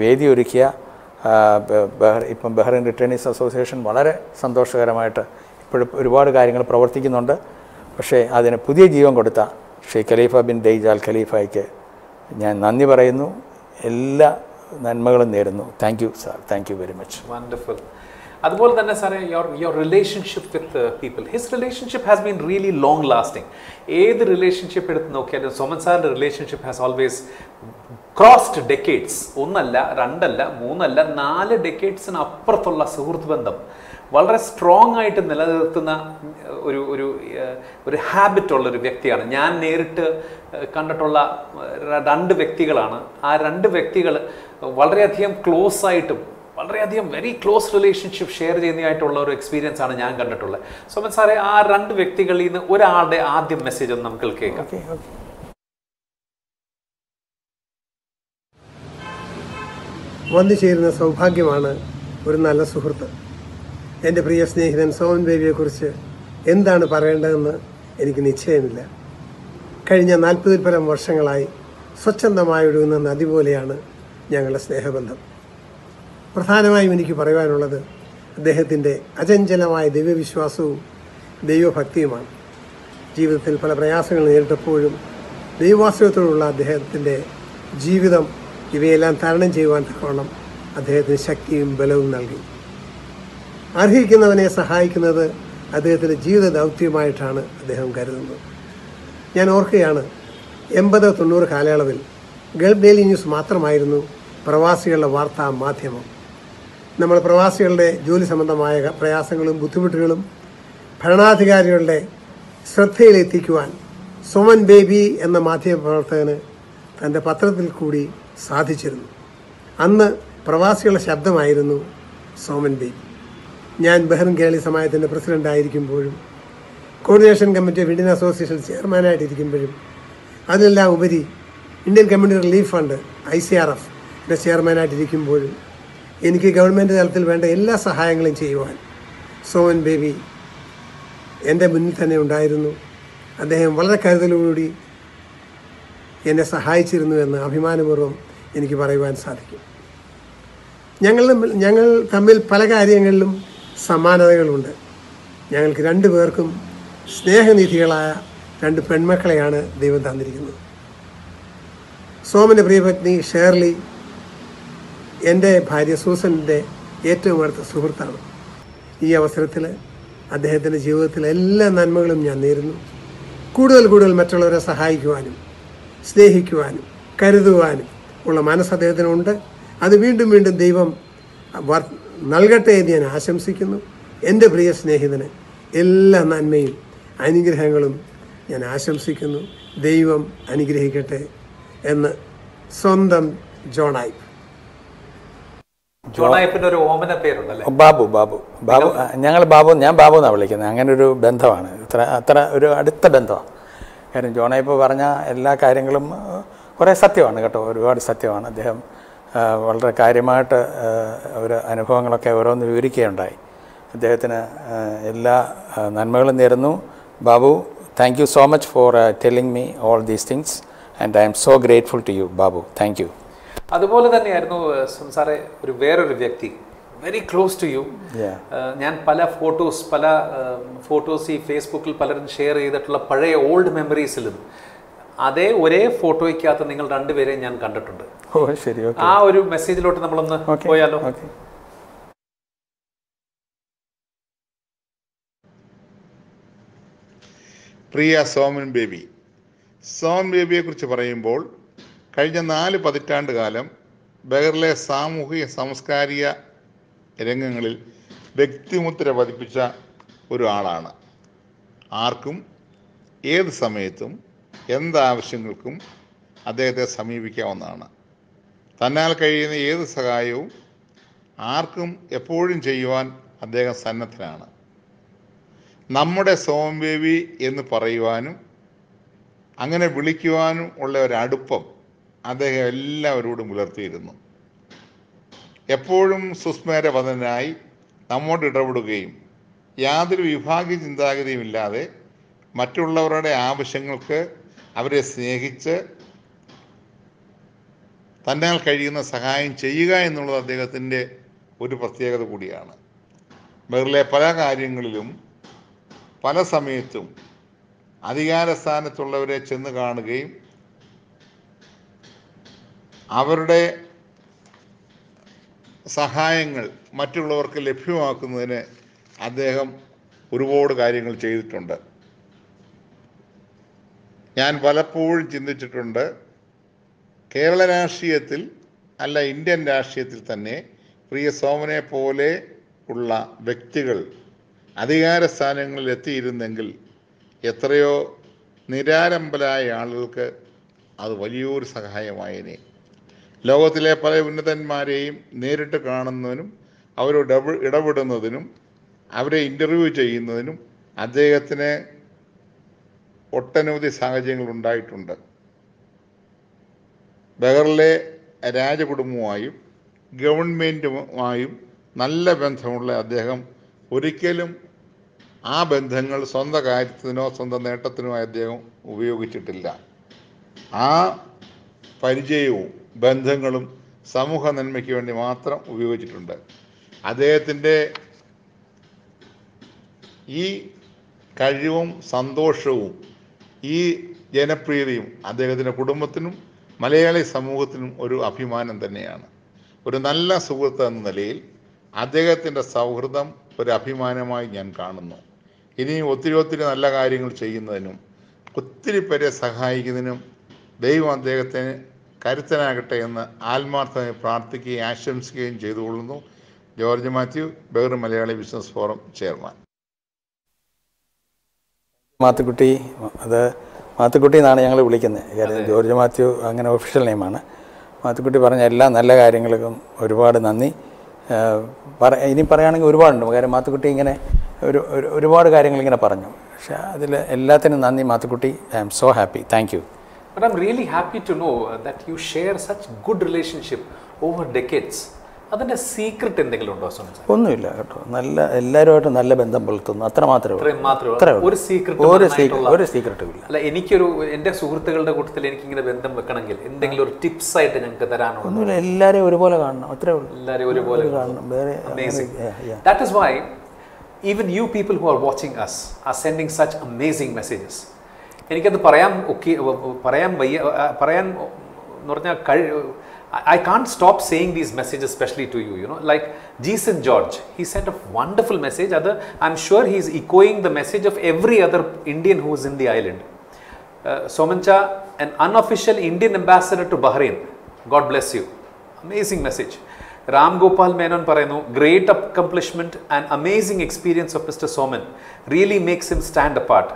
വേദി ഒരുക്കിയ ഇപ്പം ബഹ്റൈൻ റിട്ടേണീസ് അസോസിയേഷൻ വളരെ സന്തോഷകരമായിട്ട് ഇപ്പോഴും ഒരുപാട് കാര്യങ്ങൾ പ്രവർത്തിക്കുന്നുണ്ട്. പക്ഷേ അതിന് പുതിയ ജീവൻ കൊടുത്ത ഷെയ്ഖ് ഖലീഫ ബിൻ ദെയ്ജ് അൽ ഖലീഫയ്ക്ക് ഞാൻ നന്ദി പറയുന്നു. എല്ലാ നന്മകളും നേരുന്നു. Thank you sir. Thank you very much. Wonderful അതുപോലെ തന്നെ സാറേ your your relationship with people his relationship has been really long lasting ഏത് റിലേഷൻഷിപ്പ് എടുത്ത് നോക്കിയാലും സോമൻ സാറിന്റെ relationship has always crossed decades ഒന്നല്ല രണ്ടല്ല മൂന്നല്ല നാല് ഡെക്കേഡ്സിന് അപ്പുറത്തുള്ള സുഹൃത്ത് ബന്ധം. വളരെ സ്ട്രോങ് ആയിട്ട് നിലനിർത്തുന്ന ഒരു ഒരു ഒരു ഹാബിറ്റ് ഉള്ള ഒരു വ്യക്തിയാണ്. ഞാൻ നേരിട്ട് കണ്ടിട്ടുള്ള രണ്ട് വ്യക്തികളാണ്. ആ രണ്ട് വ്യക്തികൾ വളരെയധികം ക്ലോസ് ആയിട്ടും വളരെയധികം വെരി ക്ലോസ് റിലേഷൻഷിപ്പ് ഷെയർ ചെയ്യുന്നതായിട്ടുള്ള ഒരു എക്സ്പീരിയൻസ് ആണ് ഞാൻ കണ്ടിട്ടുള്ളത്. സോമൻ സാറേ ആ രണ്ട് വ്യക്തികളിൽ നിന്ന് ഒരാളുടെ ആദ്യം മെസ്സേജ് ഒന്ന് നമുക്ക് കേൾക്കാം. വന്നു ചേരുന്ന സൗഭാഗ്യമാണ് ഒരു നല്ല സുഹൃത്ത്. എന്റെ പ്രിയ സ്നേഹിതൻ സോമൻ ബേബിയെക്കുറിച്ച് എന്താണ് പറയേണ്ടതെന്ന് എനിക്ക് നിശ്ചയമില്ല. കഴിഞ്ഞ നാൽപ്പതിൽ പരം വർഷങ്ങളായി സ്വച്ഛന്തമായി ഒഴുകുന്ന നദി പോലെയാണ് ഞങ്ങളുടെ സ്നേഹബന്ധം. പ്രധാനമായും എനിക്ക് പറയുവാനുള്ളത് അദ്ദേഹത്തിന്റെ അചഞ്ചലമായ ദൈവവിശ്വാസവും ദൈവഭക്തിയുമാണ്. ജീവിതത്തിൽ പല പ്രയാസങ്ങൾ നേരിട്ടപ്പോഴും ദൈവാശ്രയത്തോടുള്ള അദ്ദേഹത്തിന്റെ ജീവിതം ഇവയെല്ലാം തരണം ചെയ്യുവാൻ തക്കവണ്ണം അദ്ദേഹത്തിന് ശക്തിയും ബലവും നൽകി. അർഹിക്കുന്നവനെ സഹായിക്കുന്നത് അദ്ദേഹത്തിന്റെ ജീവിത ദൗത്യമായിട്ടാണ് അദ്ദേഹം കരുതുന്നത്. ഞാൻ ഓർക്കുകയാണ് എൺപത് തൊണ്ണൂറ് കാലയളവിൽ ഗൾഫ് ഡെയിലി ന്യൂസ് മാത്രമായിരുന്നു പ്രവാസികളുടെ വാർത്താ മാധ്യമം. നമ്മൾ പ്രവാസികളുടെ ജോലി സംബന്ധമായ പ്രയാസങ്ങളും ബുദ്ധിമുട്ടുകളും ഭരണാധികാരികളുടെ ശ്രദ്ധയിലെത്തിക്കുവാൻ സോമൻ ബേബി എന്ന മാധ്യമപ്രവർത്തകന് തന്റെ പത്രത്തിൽ കൂടി സാധിച്ചിരുന്നു. അന്ന് പ്രവാസികളുടെ ശബ്ദമായിരുന്നു സോമൻ ബേബി. ഞാൻ ബഹ്റിൻ കേരളി സമാജത്തിന്റെ പ്രസിഡന്റായിരിക്കുമ്പോഴും coordination committee of Indian association ചെയർമാനായിട്ടിരിക്കുമ്പോഴും അതിലെല്ലാം ഉപരി Indian community relief fund I C R F ചെയർമാനായിട്ടിരിക്കുമ്പോഴും എനിക്ക് ഗവൺമെന്റ് തലത്തിൽ വേണ്ട എല്ലാ സഹായങ്ങളും ചെയ്യുവാൻ. സോമൻ ബേബി എന്റെ മുന്നിൽ തന്നെ ഉണ്ടായിരുന്നു. അദ്ദേഹം വളരെ കരുതലോടുകൂടി എന്നെ സഹായിച്ചിരുന്നു എന്ന് അഭിമാനപൂർവം എനിക്ക് പറയുവാൻ സാധിക്കും. ഞങ്ങൾ ഞങ്ങൾ തമ്മിൽ പല കാര്യങ്ങളിലും സമാനതകളുണ്ട്. ഞങ്ങൾക്ക് രണ്ടു പേർക്കും സ്നേഹനിധികളായ രണ്ട് പെൺമക്കളെയാണ് ദൈവം തന്നിരിക്കുന്നത്. സോമന്റെ പ്രിയപത്നി ഷേർലി എന്റെ ഭാര്യ സൂസന്റെ ഏറ്റവും അടുത്ത സുഹൃത്താണ്. ഈ അവസരത്തിൽ അദ്ദേഹത്തിന്റെ ജീവിതത്തിലെ എല്ലാ നന്മകളും ഞാൻ നേരുന്നു. കൂടുതൽ കൂടുതൽ മറ്റുള്ളവരെ സഹായിക്കുവാനും സ്നേഹിക്കുവാനും കരുതുവാനും ഉള്ള മനസ്സ് അദ്ദേഹത്തിനുണ്ട്. അത് വീണ്ടും വീണ്ടും ദൈവം വർ നൽകട്ടെ എന്ന് ഞാൻ ആശംസിക്കുന്നു. എന്റെ പ്രിയ സ്നേഹിതന് എല്ലാ നന്മയും അനുഗ്രഹങ്ങളും ഞാൻ ആശംസിക്കുന്നു. ദൈവം അനുഗ്രഹിക്കട്ടെ എന്ന് സ്വന്തം ജോണായി ഒരു ഓമന പേരുണ്ടല്ലേ? ബാബു ബാബു. ബാബു ഞങ്ങൾ ബാബു ഞാൻ ബാബു എന്നാണ് വിളിക്കുന്നത്. അങ്ങനെ ഒരു ബന്ധമാണ്. ഇത്ര അത്ര ഒരു അടുത്ത ബന്ധമാണ് കാര്യം ജോണയപ്പ് പറഞ്ഞ എല്ലാ കാര്യങ്ങളും കുറേ സത്യമാണ് കേട്ടോ. ഒരുപാട് സത്യമാണ്. അദ്ദേഹം വളരെ കാര്യമായിട്ട് ഒരു അനുഭവങ്ങളൊക്കെ ഓരോന്ന് വിവരിക്കുകയുണ്ടായി. അദ്ദേഹത്തിന് എല്ലാ നന്മകളും നേരുന്നു. Babu thank you so much for telling me all these things and I'm so grateful to you Babu. Thank you അതുപോലെ തന്നെയായിരുന്നു സംസാറെ ഒരു വേറൊരു വ്യക്തി. വെരി ക്ലോസ് ടു യു ഞാൻ പല ഫോട്ടോസ് പല ഫോട്ടോസ് ഈ ഫേസ്ബുക്കിൽ പലരും ഷെയർ ചെയ്തിട്ടുള്ള പഴയ ഓൾഡ് മെമ്മറീസിലും അതേ ഒരേ ഫോട്ടോയ്ക്കകത്ത് നിങ്ങൾ രണ്ടുപേരെയും ഞാൻ കണ്ടിട്ടുണ്ട്. ശരി ആ ഒരു മെസ്സേജിലോട്ട് നമ്മളൊന്ന് പോയാലോ? പ്രിയ സോമൻ ബേബി സോമൻ ബേബിയെ കുറിച്ച് പറയുമ്പോൾ കഴിഞ്ഞ നാല് പതിറ്റാണ്ട് കാലം ബഹറിലെ സാമൂഹിക സാംസ്കാരിക രംഗങ്ങളിൽ വ്യക്തിമുദ്ര പതിപ്പിച്ച ഒരാളാണ് ആർക്കും ഏത് സമയത്തും എന്താവശ്യങ്ങൾക്കും അദ്ദേഹത്തെ സമീപിക്കാവുന്നതാണ്. തന്നാൽ കഴിയുന്ന ഏത് സഹായവും ആർക്കും എപ്പോഴും ചെയ്യുവാൻ അദ്ദേഹം സന്നദ്ധനാണ്. നമ്മുടെ സോംവേവി എന്ന് പറയുവാനും അങ്ങനെ വിളിക്കുവാനും ഉള്ള ഒരടുപ്പം അദ്ദേഹം എല്ലാവരോടും പുലർത്തിയിരുന്നു. എപ്പോഴും സുസ്മേരവദനായി നമ്മോട് ഇടപെടുകയും യാതൊരു വിഭാഗീയ ചിന്താഗതിയും ഇല്ലാതെ മറ്റുള്ളവരുടെ ആവശ്യങ്ങൾക്ക് അവരെ സ്നേഹിച്ച് തന്നാൽ കഴിയുന്ന സഹായം ചെയ്യുക എന്നുള്ളത് അദ്ദേഹത്തിന്റെ ഒരു പ്രത്യേകത കൂടിയാണ്. മേറിലെ പല കാര്യങ്ങളിലും പല സമയത്തും അധികാരസ്ഥാനത്തുള്ളവരെ ചെന്ന് കാണുകയും അവരുടെ സഹായങ്ങൾ മറ്റുള്ളവർക്ക് ലഭ്യമാക്കുന്നതിന് അദ്ദേഹം ഒരുപാട് കാര്യങ്ങൾ ചെയ്തിട്ടുണ്ട്. ഞാൻ പലപ്പോഴും ചിന്തിച്ചിട്ടുണ്ട് കേരള രാഷ്ട്രീയത്തിൽ അല്ല ഇന്ത്യൻ രാഷ്ട്രീയത്തിൽ തന്നെ പ്രിയ സോമനെ പോലെ ഉള്ള വ്യക്തികൾ അധികാര സ്ഥാനങ്ങളിൽ എത്തിയിരുന്നെങ്കിൽ എത്രയോ നിരാരംഭരായ ആളുകൾക്ക് അത് വലിയൊരു സഹായമായേനെ. ലോകത്തിലെ പല ഉന്നതന്മാരെയും നേരിട്ട് കാണുന്നതിനും അവരോട് ഇടപെ- ഇടപെടുന്നതിനും അവരെ ഇന്റർവ്യൂ ചെയ്യുന്നതിനും അദ്ദേഹത്തിന് ഒട്ടനവധി സാഹചര്യങ്ങൾ ഉണ്ടായിട്ടുണ്ട്. ബഹറിലെ രാജകുടുംബവുമായും ഗവൺമെന്റുമായും നല്ല ബന്ധമുള്ള അദ്ദേഹം ഒരിക്കലും ആ ബന്ധങ്ങൾ സ്വന്തം കാര്യത്തിനോ സ്വന്തം നേട്ടത്തിനോ അദ്ദേഹം ഉപയോഗിച്ചിട്ടില്ല. ആ പരിചയവും ബന്ധങ്ങളും സമൂഹ നന്മയ്ക്ക് വേണ്ടി മാത്രം ഉപയോഗിച്ചിട്ടുണ്ട്. അദ്ദേഹത്തിന്റെ ഈ കഴിവും സന്തോഷവും ഈ ജനപ്രീതിയും അദ്ദേഹത്തിന്റെ കുടുംബത്തിനും മലയാളി സമൂഹത്തിനും ഒരു അഭിമാനം തന്നെയാണ്. ഒരു നല്ല സുഹൃത്ത് എന്ന നിലയിൽ അദ്ദേഹത്തിന്റെ സൗഹൃദം ഒരു അഭിമാനമായി ഞാൻ കാണുന്നു. ഇനിയും ഒത്തിരി ഒത്തിരി നല്ല കാര്യങ്ങൾ ചെയ്യുന്നതിനും ഒത്തിരി പേരെ സഹായിക്കുന്നതിനും ദൈവം അദ്ദേഹത്തിന് കരുത്തനാകട്ടെ എന്ന് ആത്മാർത്ഥമായി പ്രാർത്ഥിക്കുകയും ആശംസിക്കുകയും ചെയ്തുകൊള്ളുന്നു. ജോർജ് മാത്യു ബഹർ Malayali business forum chairman. Mathukutty അത് മാത്തുക്കുട്ടി എന്നാണ് ഞങ്ങൾ വിളിക്കുന്നത്. കാര്യം ജോർജ് മാത്യു അങ്ങനെ ഒഫീഷ്യൽ നെയിമാണ് മാത്തുക്കുട്ടി പറഞ്ഞ എല്ലാ നല്ല കാര്യങ്ങൾക്കും ഒരുപാട് നന്ദി. പറ ഇനി പറയുകയാണെങ്കിൽ ഒരുപാടുണ്ട്. കാര്യം മാത്തുക്കുട്ടി ഇങ്ങനെ ഒരു ഒരു- ഒരുപാട് കാര്യങ്ങൾ ഇങ്ങനെ പറഞ്ഞു. പക്ഷേ അതിൽ എല്ലാത്തിനും നന്ദി Mathukutty. I am so happy. Thank you. But I'm really happy to know uh, that you share such good relationship over decades. അതിന്റെ സീക്രട്ട് എന്തെങ്കിലും ഉണ്ടോ ഒന്നുമില്ല കേട്ടോ. നല്ല എല്ലാവരുമായിട്ടും നല്ല ബന്ധം പുലർത്തുന്നു. അത്ര മാത്രമേ. ഒരു സീക്രട്ട് ഒരു സീക്രട്ട് ഒരു സീക്രട്ടും ഇല്ല. അല്ല എനിക്കൊരു എന്റെ സുഹൃത്തുക്കളുടെ കൂട്ടത്തിൽ എനിക്ക് ഇങ്ങനെ ബന്ധം വെക്കണമെങ്കിൽ എന്തെങ്കിലും ഒരു ടിപ്സ് ആയിട്ട് ഞങ്ങൾക്ക് തരാനോ ഒന്നുമില്ല. എല്ലാവരെയും ഒരുപോലെ കാണണം. അത്രേ ഉള്ളൂ. എല്ലാവരെയും ഒരുപോലെ കാണണം. വേറെ that is why even you people who are watching us are sending such amazing messages. എനിക്കത് പറയാൻ ഒക്കെ പറയാൻ വയ്യ ആ, പറയാൻ എന്ന് പറഞ്ഞാൽ കഴി I can't stop saying these messages specially to you you know like Jeesan George he send a wonderful message അത് I am sure he is ഇക്കോയിങ് the message of every other Indian who is in the island Uh, Somancha, an unofficial Indian ambassador to Bahrain. God bless you. Amazing message. Ram Gopal Menon പറയുന്നു great accomplishment and amazing experience of Mr. Soman really makes him stand apart.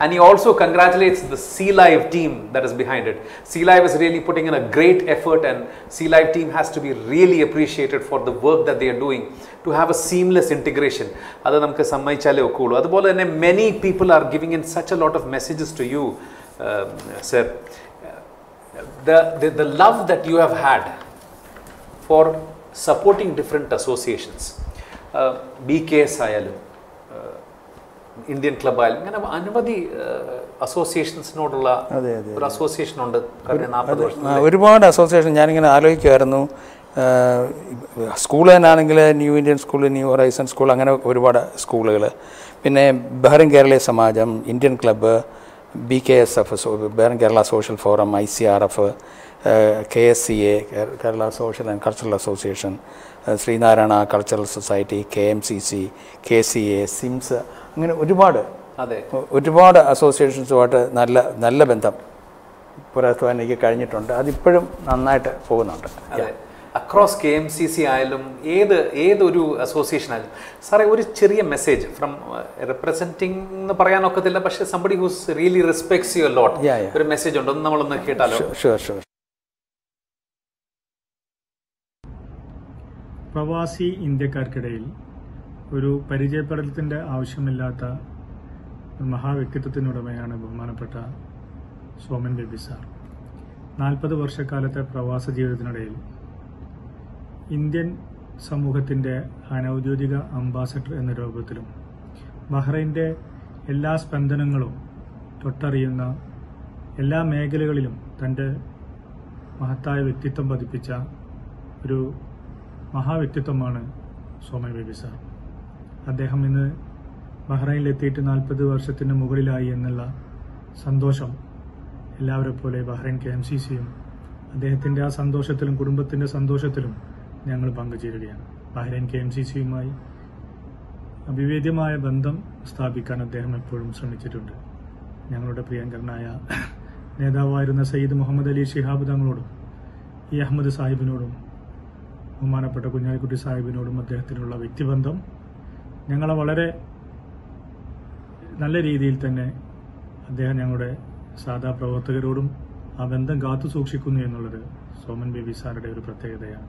And he also congratulates the Sea Live team that is behind it. Sea Live is really putting in a great effort, and Sea Live team has to be really appreciated for the work that they are doing to have a seamless integration. അത് നമുക്ക് സമ്മതിച്ചാലേ ഒക്കുള്ളൂ അതുപോലെ തന്നെ many people are giving in such a lot of messages to you sir the, the, the love that you have had for supporting different associations, uh, BKS ആയാലും Indian club ആയാലും ഇങ്ങനെ അനവധി അസോസിയേഷൻസിനോടുള്ള ഒരു അസോസിയേഷൻ ഉണ്ട്. ഒരുപാട് അസോസിയേഷൻ ഞാനിങ്ങനെ ആലോചിക്കുമായിരുന്നു സ്കൂൾ തന്നെയാണെങ്കിൽ new Indian school new horizon school അങ്ങനെ ഒരുപാട് സ്കൂളുകൾ പിന്നെ Bahrain Keraleeya Samajam Indian club B K S F Bahrain Kerala social forum I C R F K S C A Kerala social and cultural association Sreenarayana cultural society K M C C K C A sims അങ്ങനെ ഒരുപാട് അതെ. ഒരുപാട് അസോസിയേഷൻസുമായിട്ട് നല്ല നല്ല ബന്ധം പുലർത്തുവാൻ എനിക്ക് കഴിഞ്ഞിട്ടുണ്ട്. അതിപ്പോഴും നന്നായിട്ട് പോകുന്നുണ്ട്. അതെ. Across K M C C ആയാലും ഏത് ഏതൊരു അസോസിയേഷൻ ആയാലും. സാറേ ഒരു ചെറിയ മെസ്സേജ് ഫ്രം റെപ്രസെന്റിംഗ് എന്ന് പറയാനൊക്കത്തില്ല പക്ഷേ somebody who's really respects your lot. ഒരു മെസ്സേജ് ഉണ്ട്. ഒന്ന് നമ്മളൊന്ന് കേട്ടാലോ? ഷുവർ ഷുവർ പ്രവാസി ഇന്ത്യക്കാർക്കിടയിൽ ഒരു പരിചയപ്പെടലത്തിന്റെ ആവശ്യമില്ലാത്ത മഹാവ്യക്തിത്വത്തിനുടമയാണ് ബഹുമാനപ്പെട്ട സോമൻ ബേബി സാർ. നാൽപ്പത് വർഷക്കാലത്തെ പ്രവാസ ജീവിതത്തിനിടയിൽ ഇന്ത്യൻ സമൂഹത്തിന്റെ അനൗദ്യോഗിക അംബാസഡർ എന്ന രൂപത്തിലും ബഹ്റൈന്റെ എല്ലാ സ്പന്ദനങ്ങളും തൊട്ടറിയുന്ന എല്ലാ മേഖലകളിലും തന്റെ മഹത്തായ വ്യക്തിത്വം പതിപ്പിച്ച ഒരു മഹാവ്യക്തിത്വമാണ് സോമൻ ബേബി സാർ. അദ്ദേഹം ഇന്ന് ബഹ്റൈനിലെത്തിയിട്ട് നാൽപ്പത് വർഷത്തിന് മുകളിലായി എന്നുള്ള സന്തോഷം എല്ലാവരെ പോലെ ബഹ്റൈൻ കെ എം സി സിയും അദ്ദേഹത്തിന്റെ ആ സന്തോഷത്തിലും കുടുംബത്തിന്റെ സന്തോഷത്തിലും ഞങ്ങൾ പങ്കുചേരുകയാണ്. ബഹ്റൈൻ കെ എം സി സിയുമായി അഭിവേദ്യമായ ബന്ധം സ്ഥാപിക്കാൻ അദ്ദേഹം എപ്പോഴും ശ്രമിച്ചിട്ടുണ്ട്. ഞങ്ങളുടെ പ്രിയങ്കരനായ നേതാവായിരുന്ന സയ്യിദ് മുഹമ്മദ് അലി ഷിഹാബ് തങ്ങളോടും ഈ അഹമ്മദ് സാഹിബിനോടും ബഹുമാനപ്പെട്ട കുഞ്ഞാലിക്കുട്ടി സാഹിബിനോടും അദ്ദേഹത്തിനുള്ള വ്യക്തിബന്ധം ഞങ്ങളെ വളരെ നല്ല രീതിയിൽ തന്നെ അദ്ദേഹം ഞങ്ങളുടെ സാധാ പ്രവർത്തകരോടും ആ ബന്ധം കാത്തു സൂക്ഷിക്കുന്നു എന്നുള്ളത് സോമൻ ബേബി സാറുടെ ഒരു പ്രത്യേകതയാണ്.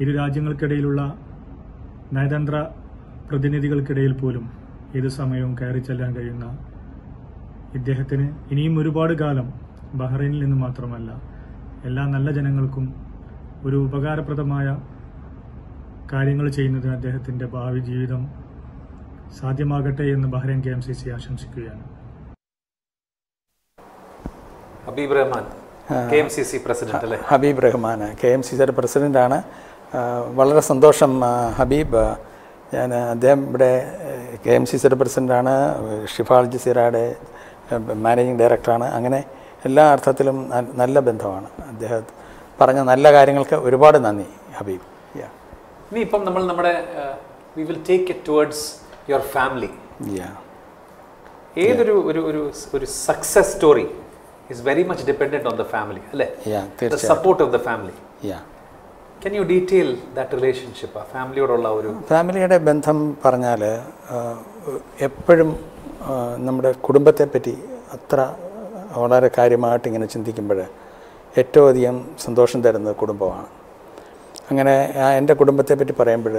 ഇരു രാജ്യങ്ങൾക്കിടയിലുള്ള നയതന്ത്ര പ്രതിനിധികൾക്കിടയിൽ പോലും ഏത് സമയവും കയറി ചെല്ലാൻ കഴിയുന്ന ഇദ്ദേഹത്തിന് ഇനിയും ഒരുപാട് കാലം ബഹ്റൈനിൽ നിന്ന് മാത്രമല്ല എല്ലാ നല്ല ജനങ്ങൾക്കും ഒരു ഉപകാരപ്രദമായ കാര്യങ്ങൾ ചെയ്യുന്നതിന് അദ്ദേഹത്തിന്റെ ഭാവി ജീവിതം സാധ്യമാകട്ടെ എന്ന് Bahrain K M C C ആശംസിക്കുകയാണ്. Habeeb Rahman K M C C president അല്ലേ? Habeeb Rahman K M C സിയുടെ പ്രസിഡന്റാണ് വളരെ സന്തോഷം ഹബീബ്. ഞാൻ അദ്ദേഹം ഇവിടെ കെ എം സി സിയുടെ പ്രസിഡന്റാണ് ഷിഫാൾ ജിസിറയുടെ മാനേജിങ് ഡയറക്ടറാണ് അങ്ങനെ എല്ലാ അർത്ഥത്തിലും നല്ല ബന്ധമാണ്. അദ്ദേഹം പറഞ്ഞ നല്ല കാര്യങ്ങൾക്ക് ഒരുപാട് നന്ദി ഹബീബ്. ഇനി ഇപ്പം നമ്മൾ നമ്മുടെ we will take it towards your family ഏതൊരു ഒരു ഒരു ഒരു success story is very much dependent on the family അല്ലേ? Support of the family can you detail that relationship ആ ഫാമിലിയോടുള്ള ഒരു ഫാമിലിയുടെ ബന്ധം പറഞ്ഞാൽ എപ്പോഴും നമ്മുടെ നമ്മുടെ കുടുംബത്തെപ്പറ്റി അത്ര വളരെ കാര്യമായിട്ട് ഇങ്ങനെ ചിന്തിക്കുമ്പോൾ ഏറ്റവും അധികം സന്തോഷം തരുന്നത് കുടുംബമാണ്. അങ്ങനെ എന്റെ കുടുംബത്തെപ്പറ്റി പറയുമ്പോൾ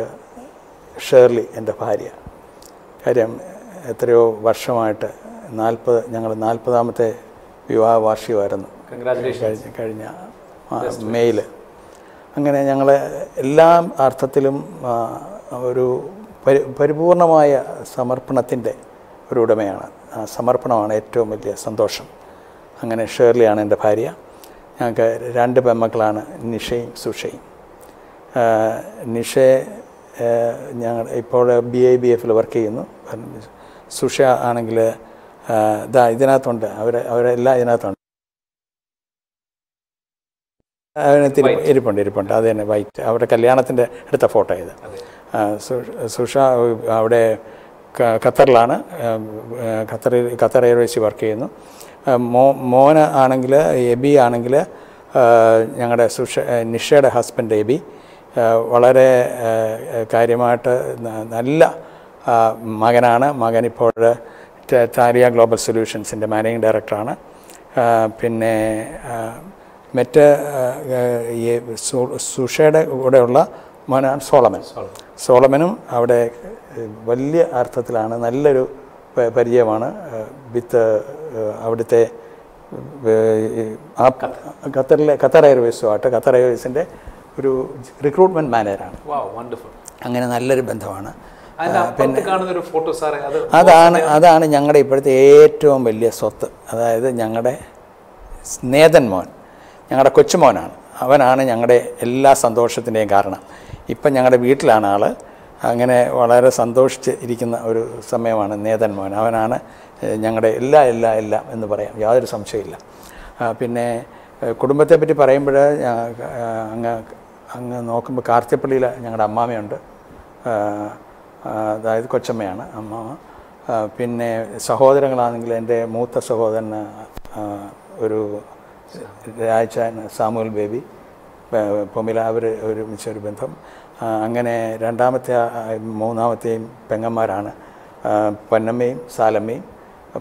ഷേർലി എന്റെ ഭാര്യ. കാര്യം എത്രയോ വർഷമായിട്ട് നാൽപ്പത് ഞങ്ങൾ നാൽപ്പതാമത്തെ വിവാഹ വാർഷികമായിരുന്നു. കഴിഞ്ഞ കഴിഞ്ഞ മെയിൽ അങ്ങനെ ഞങ്ങൾ എല്ലാ അർത്ഥത്തിലും ഒരു പരി പരിപൂർണമായ സമർപ്പണത്തിന്റെ ഒരു ഉടമയാണ്. ആ സമർപ്പണമാണ് ഏറ്റവും വലിയ സന്തോഷം. അങ്ങനെ ഷേർലിയാണ് എന്റെ ഭാര്യ. ഞങ്ങൾക്ക് രണ്ട് പെമ്മക്കളാണ് നിഷയും സുഷയും. ആ, നിഷെ ആ, ഞങ്ങൾ ഇപ്പോൾ ബി ഐ ബി എഫിൽ വർക്ക് ചെയ്യുന്നു. സുഷ ആണെങ്കിൽ ഇതാ ഇതിനകത്തുണ്ട്. അവർ അവരെല്ലാം ഇതിനകത്തുണ്ട്. അതിനകത്ത് ഇരിപ്പുണ്ട് ഇരിപ്പുണ്ട്. അത് തന്നെ വൈറ്റ്. അവരുടെ കല്യാണത്തിന്റെ അടുത്ത ഫോട്ടോ ഇത്. സുഷ അവിടെ ഖത്തറിലാണ്. ഖത്തറിൽ ഖത്തർ എയർവേസിൽ വർക്ക് ചെയ്യുന്നു. മോ മോന് ആണെങ്കിൽ എബി ആണെങ്കിൽ ഞങ്ങളുടെ സുഷ നിഷയുടെ ഹസ്ബൻഡ് എബി. വളരെ കാര്യമായിട്ട് നല്ല മകനാണ്. മകൻ ഇപ്പോൾ താരിയ ഗ്ലോബൽ സൊല്യൂഷൻസിന്റെ മാനേജിങ് ഡയറക്ടറാണ്. പിന്നെ മറ്റ് സുഷയുടെ കൂടെയുള്ള മോനാണ് സോളമൻ. സോളമനും അവിടെ വലിയ അർത്ഥത്തിലാണ് നല്ലൊരു പരിചയമാണ്. വിത്ത് അവിടുത്തെ ഖത്തറിലെ ഖത്തർ എയർവേസുമായിട്ട് ഖത്തർ എയർവേസിന്റെ ഒരു റിക്രൂട്ട്മെന്റ് മാനേജറാണ് അങ്ങനെ നല്ലൊരു ബന്ധമാണ്. പിന്നെ അതാണ് അതാണ് ഞങ്ങളുടെ ഇപ്പോഴത്തെ ഏറ്റവും വലിയ സ്വത്ത്. അതായത് ഞങ്ങളുടെ സ്നേതൻ മോൻ ഞങ്ങളുടെ കൊച്ചുമോനാണ് അവനാണ് ഞങ്ങളുടെ എല്ലാ സന്തോഷത്തിന്റെയും കാരണം. ഇപ്പം ഞങ്ങളുടെ വീട്ടിലാണ് ആൾ അങ്ങനെ വളരെ സന്തോഷിച്ച് ഇരിക്കുന്ന ഒരു സമയമാണ് നേതൻ മോൻ. അവനാണ് ഞങ്ങളുടെ എല്ലാ എല്ലാ എല്ലാം എന്ന് പറയാം. യാതൊരു സംശയമില്ല പിന്നെ കുടുംബത്തെ കുടുംബത്തെപ്പറ്റി പറയുമ്പോൾ അങ്ങ് അങ്ങ് നോക്കുമ്പോൾ കാർത്തിപ്പള്ളിയിൽ ഞങ്ങളുടെ അമ്മാമയുണ്ട്. അതായത് കൊച്ചമ്മയാണ് അമ്മാമ. പിന്നെ സഹോദരങ്ങളാണെങ്കിൽ എന്റെ മൂത്ത സഹോദരൻ ഒരു രാജ സാമുവൽ ബേബി പൊമില അവർ ഒരുമിച്ച് ഒരു ബന്ധം. അങ്ങനെ രണ്ടാമത്തെ മൂന്നാമത്തെയും പെങ്ങന്മാരാണ്. പൊന്നമ്മയും സാലമ്മയും.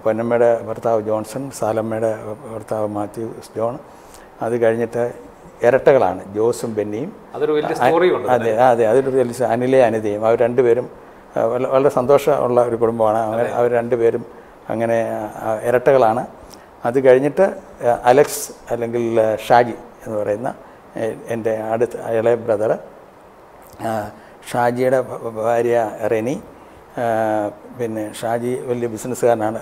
പൊന്നമ്മയുടെ ഭർത്താവ് ജോൺസൺ സാലമ്മയുടെ ഭർത്താവ് മാത്യു ജോൺ. അത് കഴിഞ്ഞിട്ട് ഇരട്ടകളാണ്. ജോസും ബെന്നിയും. അതെ അതെ അതൊരു വലിയ അനിലെ അനിതയും. അവർ രണ്ടുപേരും വളരെ സന്തോഷമുള്ള ഒരു കുടുംബമാണ്. അങ്ങനെ അവർ രണ്ടുപേരും അങ്ങനെ ഇരട്ടകളാണ്. അത് കഴിഞ്ഞിട്ട് അലക്സ് അല്ലെങ്കിൽ ഷാജി എന്ന് പറയുന്ന എന്റെ അടുത്ത ഇളയ ബ്രദർ ഷാജിയുടെ ഭാര്യ റെനി പിന്നെ ഷാജി വലിയ ബിസിനസ്സുകാരനാണ്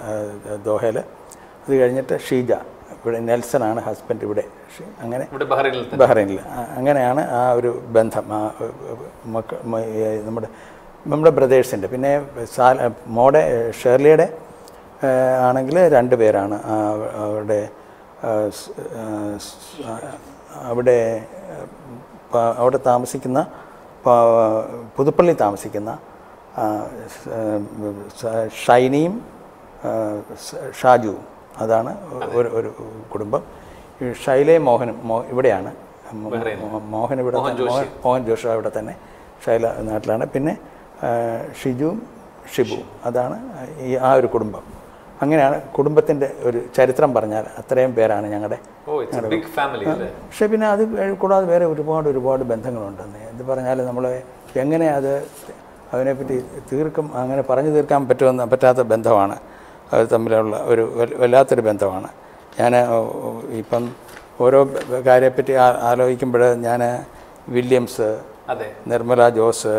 ദോഹയിൽ അത് കഴിഞ്ഞിട്ട് ഷീജ. ഇവിടെ നെൽസനാണ് ഹസ്ബൻഡ് ഇവിടെ. അങ്ങനെ ബഹ്റൈനിൽ അങ്ങനെയാണ് ആ ഒരു ബന്ധം. ആ മക്ക നമ്മുടെ നമ്മുടെ ബ്രദേഴ്സിന്റെ. പിന്നെ സാല മോടെ ഷേർലിയുടെ ആണെങ്കിൽ രണ്ട് പേരാണ്. അവിടെ അവിടെ അവിടെ താമസിക്കുന്ന പുതുപ്പള്ളി താമസിക്കുന്ന ഷൈനിയും ഷാജുവും. അതാണ് ഒരു ഒരു കുടുംബം. ഷൈലേ മോഹനും മോ ഇവിടെയാണ്. മോഹൻ ഇവിടെ മോഹൻ മോഹൻ ജോഷ ഇവിടെ തന്നെ. ഷൈല നാട്ടിലാണ്. പിന്നെ ഷിജുവും ഷിബുവും അതാണ് ഈ ആ ഒരു കുടുംബം. അങ്ങനെയാണ് കുടുംബത്തിന്റെ ഒരു ചരിത്രം പറഞ്ഞാൽ അത്രയും പേരാണ് ഞങ്ങളുടെ പക്ഷേ പിന്നെ അത് കൂടാതെ വേറെ ഒരുപാട് ഒരുപാട് ബന്ധങ്ങളുണ്ടെന്ന്. എന്ത് പറഞ്ഞാൽ നമ്മൾ എങ്ങനെ അത് അതിനെപ്പറ്റി തീർക്കും അങ്ങനെ പറഞ്ഞു തീർക്കാൻ പറ്റുമെന്ന് പറ്റാത്ത ബന്ധമാണ്. തമ്മിലുള്ള ഒരു വല്ലാത്തൊരു ബന്ധമാണ്. ഞാൻ ഇപ്പം ഓരോ കാര്യത്തെപ്പറ്റി ആലോചിക്കുമ്പോൾ ഞാൻ വില്യംസ് അതെ. Nirmala Jose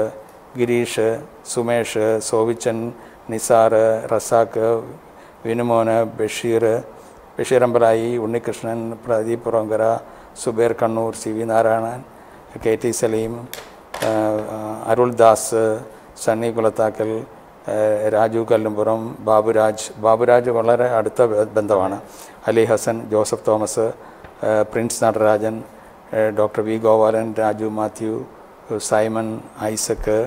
Girish Sumesh Sovichan Nisar Razak വിനുമോന് Basheer Basheer Ambalayi Unnikrishnan Pradeep Purangara Zuber Kannur C V Narayanan K T Saleem Aruldas Sunny Kulathakkal Raju Kallumpuram Baburaj. Baburaj വളരെ അടുത്ത ബന്ധമാണ്. Ali Hasan Joseph Thomas Prince Natarajan doctor V Gopalan Raju Mathew Simon Isaac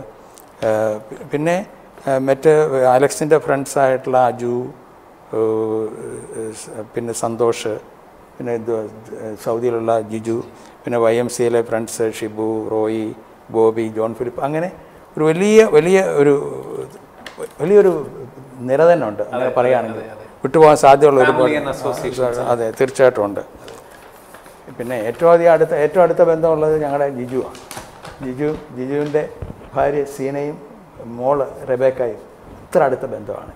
പിന്നെ മറ്റ് അലക്സിന്റെ ഫ്രണ്ട്സായിട്ടുള്ള അജു പിന്നെ സന്തോഷ് പിന്നെ സൗദിയിലുള്ള ജിജു പിന്നെ വൈ എം സിയിലെ friends Shibu Roy Bobby John Philip അങ്ങനെ ഒരു വലിയ വലിയ ഒരു വലിയൊരു നിര തന്നെ ഉണ്ട് അങ്ങനെ പറയുകയാണെങ്കിൽ വിട്ടുപോകാൻ സാധ്യതയുള്ള ഒരുപാട് അതെ തീർച്ചയായിട്ടും ഉണ്ട്. പിന്നെ ഏറ്റവും അധികം അടുത്ത ഏറ്റവും അടുത്ത ബന്ധമുള്ളത് ഞങ്ങളുടെ ജിജുവാണ് ജിജു ജിജുവിന്റെ ഭാര്യ സീനയും മോൾ റെബേക്കയും അത്ര അടുത്ത ബന്ധമാണ്.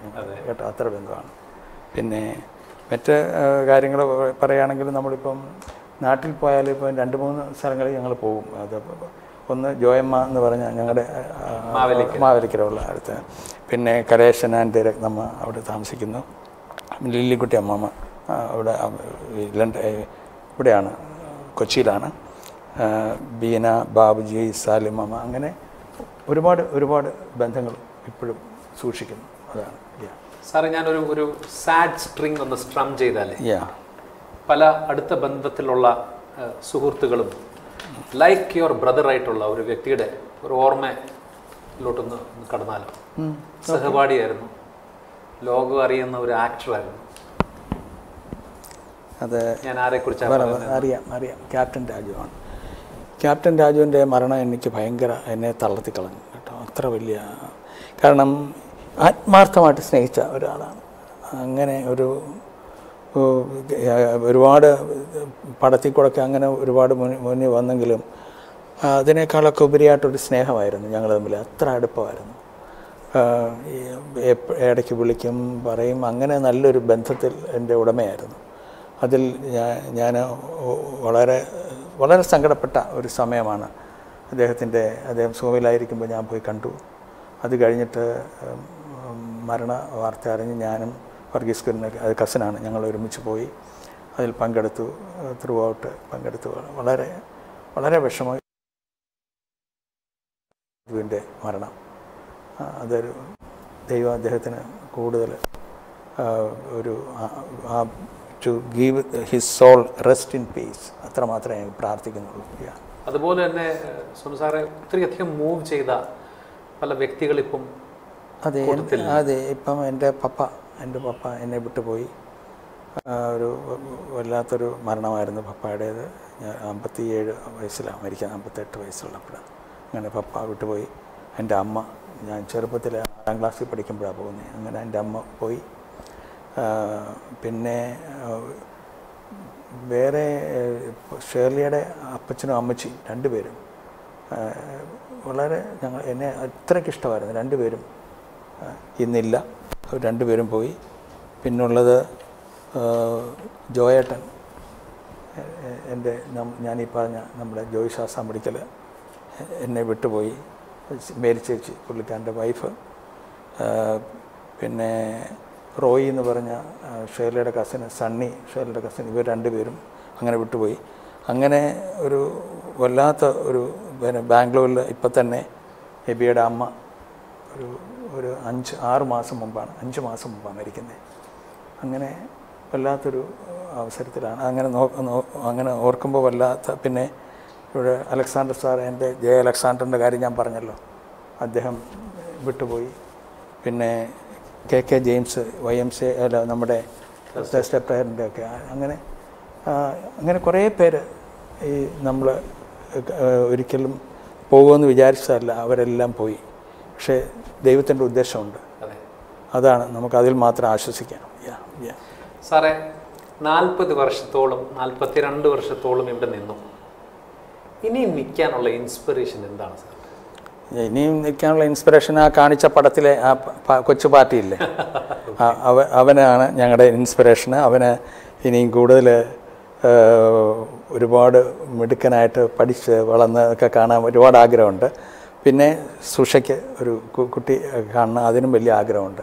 കേട്ടോ അത്ര ബന്ധമാണ്. പിന്നെ മറ്റ് കാര്യങ്ങൾ പറയുകയാണെങ്കിൽ നമ്മളിപ്പം നാട്ടിൽ പോയാൽ ഇപ്പം രണ്ട് മൂന്ന് സ്ഥലങ്ങളിൽ ഞങ്ങൾ പോകും. അത് ഒന്ന് ജോയമ്മ എന്ന് പറഞ്ഞ ഞങ്ങളുടെ മാവേലിക്കരമുള്ള അടുത്ത്. പിന്നെ കരേശൻ ആൻഡ് രത്നമ്മ അവിടെ താമസിക്കുന്നു. ലില്ലിക്കുട്ടി അമ്മമ്മ അവിടെ ലണ്ട ഇവിടെയാണ് കൊച്ചിയിലാണ്. ബീന ബാബുജി സാലിമമ്മ അങ്ങനെ ഒരുപാട് ഒരുപാട് ബന്ധങ്ങൾ ഇപ്പോഴും സൂക്ഷിക്കുന്നു. അതാണ് സാറേ ഞാനൊരു ഒരു സാഡ് സ്ട്രിങ് ഒന്ന് സ്ട്രം ചെയ്താലേ? പല അടുത്ത ബന്ധത്തിലുള്ള സുഹൃത്തുക്കളും ലൈക്ക് യുവർ ബ്രദറായിട്ടുള്ള ഒരു വ്യക്തിയുടെ ഒരു ഓർമ്മയിലോട്ടൊന്ന് ഒന്ന് കടന്നാലോ? സഹപാഠിയായിരുന്നു. ലോകം അറിയുന്ന ഒരു ആക്ടറായിരുന്നു. അത് ഞാൻ ആരെ കുറിച്ച് അറിയാം അറിയാം. ക്യാപ്റ്റൻ രാജുവാണ് ക്യാപ്റ്റൻ രാജുവിന്റെ മരണം എനിക്ക് ഭയങ്കര എന്നെ തളർത്തിക്കളഞ്ഞു കേട്ടോ. അത്ര വലിയ കാരണം ആത്മാർത്ഥമായിട്ട് സ്നേഹിച്ച ഒരാളാണ്. അങ്ങനെ ഒരു ഒരുപാട് പടത്തിൽ കൂടെയൊക്കെ അങ്ങനെ ഒരുപാട് മുന്നിൽ വന്നെങ്കിലും അതിനേക്കാളൊക്കെ ഉപരിയായിട്ടൊരു സ്നേഹമായിരുന്നു. ഞങ്ങൾ തമ്മിൽ അത്ര അടുപ്പമായിരുന്നു. ഇടയ്ക്ക് വിളിക്കും പറയും. അങ്ങനെ നല്ലൊരു ബന്ധത്തിൽ എന്റെ ഉടമയായിരുന്നു. അതിൽ ഞാൻ ഞാൻ വളരെ വളരെ സങ്കടപ്പെട്ട ഒരു സമയമാണ് അദ്ദേഹത്തിന്റെ അദ്ദേഹം സുഖമില്ലായിരിക്കുമ്പോൾ ഞാൻ പോയി കണ്ടു. അത് കഴിഞ്ഞിട്ട് മരണ വാർത്ത അറിഞ്ഞ് ഞാനും വർഗീസ് കുരുന്ന അത് കസിനാണ് ഞങ്ങൾ ഒരുമിച്ച് പോയി അതിൽ പങ്കെടുത്തു. ത്രൂ ഔട്ട് പങ്കെടുത്തു. വളരെ വളരെ വിഷമം ഇതിന്റെ മരണം. അതൊരു ദൈവം അദ്ദേഹത്തിന് കൂടുതൽ ആ, ഒരു to give his soul rest in peace അത്ര മാത്രമേ ഞാൻ പ്രാർത്ഥിക്കുന്നുള്ളൂ. അതുപോലെ തന്നെ സംസാരം ഒത്തിരി അധികം ഒത്തിരിയധികം മൂവ് ചെയ്ത പല വ്യക്തികളിപ്പം അതെ അതെ ഇപ്പം എന്റെ പപ്പ എന്റെ പപ്പ എന്നെ വിട്ടുപോയി. ഒരു വല്ലാത്തൊരു മരണമായിരുന്നു പപ്പയുടേത്. ഞാൻ അമ്പത്തിയേഴ് വയസ്സിലാണ് മരിക്കാൻ അമ്പത്തെട്ട് വയസ്സുള്ളപ്പോഴാണ്. അങ്ങനെ പപ്പ വിട്ടുപോയി. എന്റെ അമ്മ ഞാൻ ചെറുപ്പത്തിൽ ആറാം ക്ലാസ്സിൽ പഠിക്കുമ്പോഴാണ് പോകുന്നത്. അങ്ങനെ എന്റെ അമ്മ പോയി. പിന്നെ വേറെ ഷേർലിയുടെ അപ്പച്ചനും അമ്മച്ചിയും രണ്ടുപേരും വളരെ ഞങ്ങൾ എന്നെ അത്രയ്ക്ക് ഇഷ്ടമായിരുന്നു. രണ്ടുപേരും ഇന്നില്ല. രണ്ടുപേരും പോയി. പിന്നുള്ളത് ജോയേട്ടൻ. എന്റെ ഞാൻ ഞാനീ പറഞ്ഞ നമ്മുടെ ജോയ് ശാസ്ത്ര മെഡിക്കൽ എന്നെ വിട്ടുപോയി. മേരി ചേച്ചി പുള്ളിക്കാരന്റെ വൈഫ്. പിന്നെ റോയി എന്ന് പറഞ്ഞ ഷേലയുടെ കസിൻ സണ്ണി ഷേലയുടെ കസിൻ ഇവർ രണ്ടുപേരും അങ്ങനെ വിട്ടുപോയി. അങ്ങനെ ഒരു വല്ലാത്ത ഒരു പിന്നെ ബാംഗ്ലൂരിൽ ഇപ്പം തന്നെ എബിയുടെ അമ്മ ഒരു ഒരു അഞ്ച് ആറ് മാസം മുമ്പാണ് അഞ്ച് മാസം മുമ്പാണ് മരിക്കുന്നത്. അങ്ങനെ വല്ലാത്തൊരു അവസരത്തിലാണ്. അങ്ങനെ അങ്ങനെ ഓർക്കുമ്പോൾ വല്ലാത്ത പിന്നെ ഇവിടെ അലക്സാണ്ടർ സാർ എന്റെ ജയ അലക്സാണ്ടറിന്റെ കാര്യം ഞാൻ പറഞ്ഞല്ലോ. അദ്ദേഹം വിട്ടുപോയി. പിന്നെ K K James Y M C അല്ല നമ്മുടെ സ്റ്റെപ്പ് ഒക്കെ. അങ്ങനെ അങ്ങനെ കുറേ പേര് ഈ നമ്മൾ ഒരിക്കലും പോകുമെന്ന് വിചാരിച്ചതല്ല. അവരെല്ലാം പോയി. പക്ഷേ ദൈവത്തിന്റെ ഉദ്ദേശമുണ്ട്. അതെ. അതാണ് നമുക്ക് അതിൽ മാത്രം ആശ്വസിക്കാം സാറേ നാൽപ്പത് വർഷത്തോളം നാൽപ്പത്തിരണ്ട് വർഷത്തോളം ഇവിടെ നിന്നു. ഇനിയും നിൽക്കാനുള്ള ഇൻസ്പിറേഷൻ എന്താണ് സാർ? ഇനിയും നിൽക്കാനുള്ള ഇൻസ്പിറേഷൻ ആ കാണിച്ച പടത്തിലെ ആ കൊച്ചു പാർട്ടിയില്ലേ അവ അവനാണ് ഞങ്ങളുടെ ഇൻസ്പിറേഷൻ അവന് ഇനിയും കൂടുതൽ ഒരുപാട് മിടുക്കനായിട്ട് പഠിച്ച് വളർന്ന് ഒക്കെ കാണാൻ ഒരുപാട് ആഗ്രഹമുണ്ട്. പിന്നെ സുഷയ്ക്ക് ഒരു കുട്ടി കാണണം അതിനും വലിയ ആഗ്രഹമുണ്ട്.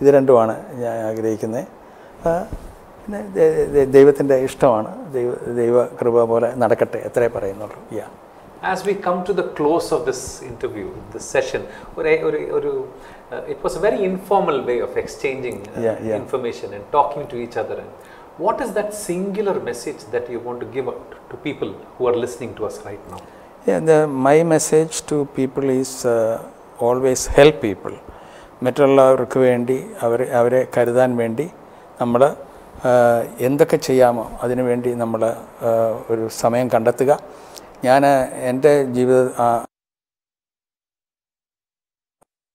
ഇത് രണ്ടുമാണ് ഞാൻ ആഗ്രഹിക്കുന്നത്. പിന്നെ ദൈവത്തിൻ്റെ ഇഷ്ടമാണ് ദൈവ ദൈവ കൃപ പോലെ നടക്കട്ടെ എത്രേ പറയുന്നുള്ളൂ യാ As we come to the close of this interview, this session, ഒരു ഒരു ഒരു uh, it was a very informal way of exchanging uh, Yeah, yeah. information and talking to each other. And what is that singular message that you want to give out to people who are listening to us right now? Yeah, the, my message to people is uh, always help people. മറ്റുള്ളവർക്ക് വേണ്ടി അവർ അവരെ കരുതാൻ വേണ്ടി നമ്മൾ എന്തൊക്കെ ചെയ്യാമോ അതിനുവേണ്ടി നമ്മൾ ഒരു സമയം കണ്ടെത്തുക. ഞാൻ എന്റെ ജീവിത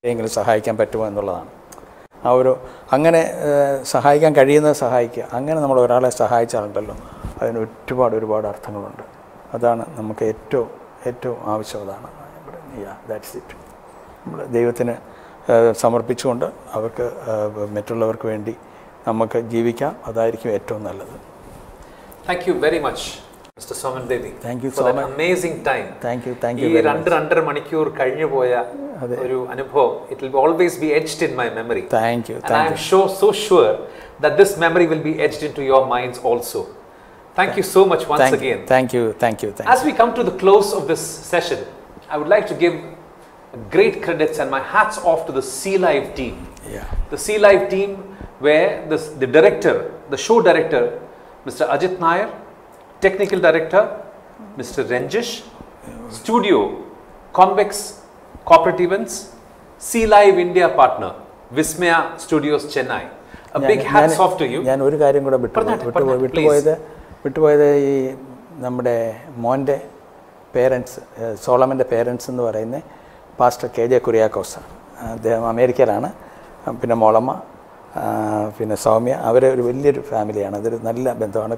എങ്കിലും സഹായിക്കാൻ പറ്റുമോ എന്നുള്ളതാണ്. ആ ഒരു അങ്ങനെ സഹായിക്കാൻ കഴിയുന്നത് സഹായിക്കുക. അങ്ങനെ നമ്മൾ ഒരാളെ സഹായിച്ചാലുണ്ടല്ലോ. അതിന് ഒരുപാട് ഒരുപാട് അർത്ഥങ്ങളുണ്ട്. അതാണ് നമുക്ക് ഏറ്റവും ഏറ്റവും ആവശ്യം അതാണ്. ദാറ്റ്സ് ഇറ്റ് നമ്മൾ ദൈവത്തിന് സമർപ്പിച്ചുകൊണ്ട് അവർക്ക് മറ്റുള്ളവർക്ക് വേണ്ടി നമുക്ക് ജീവിക്കാം അതായിരിക്കും ഏറ്റവും നല്ലത് Thank you very much, Mr. Soman Devi. Thank you for so that much. amazing time. Thank you thank ഈ യു രണ്ട് രണ്ടര മണിക്കൂർ കഴിഞ്ഞു പോയ ഒരു അനുഭവം it will always be edged in my memory thank you And I thank am you sure, so sure that this memory will be etched into your minds also. Thank you so much once again. Thank you thank you thank As we come to the close of this session, I would like to give great credits and my hats off to the Sea Live team. Yeah. The Sea Live team, where the, the director, the show director, Mr. Ajit Nair, technical director, Mr. Renjish, studio, Convex Corporate Events, Sea Live India partner, Vismaya Studios Chennai, A big hats off to you. ഞാൻ ഒരു കാര്യം കൂടെ വിട്ടുപോയി വിട്ടുപോയത് വിട്ടുപോയത് ഈ നമ്മുടെ മോന്റെ parents സോളമന്റെ parents എന്ന് പറയുന്നത് പാസ്റ്റർ കെ ജെ കുര്യാക്കോസാണ് അദ്ദേഹം അമേരിക്കയിലാണ് പിന്നെ മോളമ്മ പിന്നെ സൗമ്യ അവരെ ഒരു വലിയൊരു ഫാമിലിയാണ്. അതൊരു നല്ല ബന്ധമാണ്.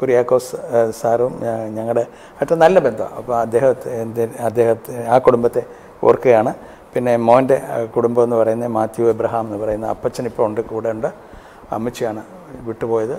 കുര്യാക്കോസ് സാറും ഞങ്ങളുടെ ഏറ്റവും നല്ല ബന്ധമാണ് അപ്പോൾ അദ്ദേഹത്തെ അദ്ദേഹത്തെ ആ കുടുംബത്തെ ഓർക്കുകയാണ്. പിന്നെ മോന്റെ കുടുംബം എന്ന് പറയുന്നത് മാത്യു എബ്രഹാം എന്ന് പറയുന്ന അപ്പച്ചൻ ഇപ്പോൾ ഉണ്ട് കൂടെ ഉണ്ട്. അമ്മച്ചിയാണ് വിട്ടുപോയത്.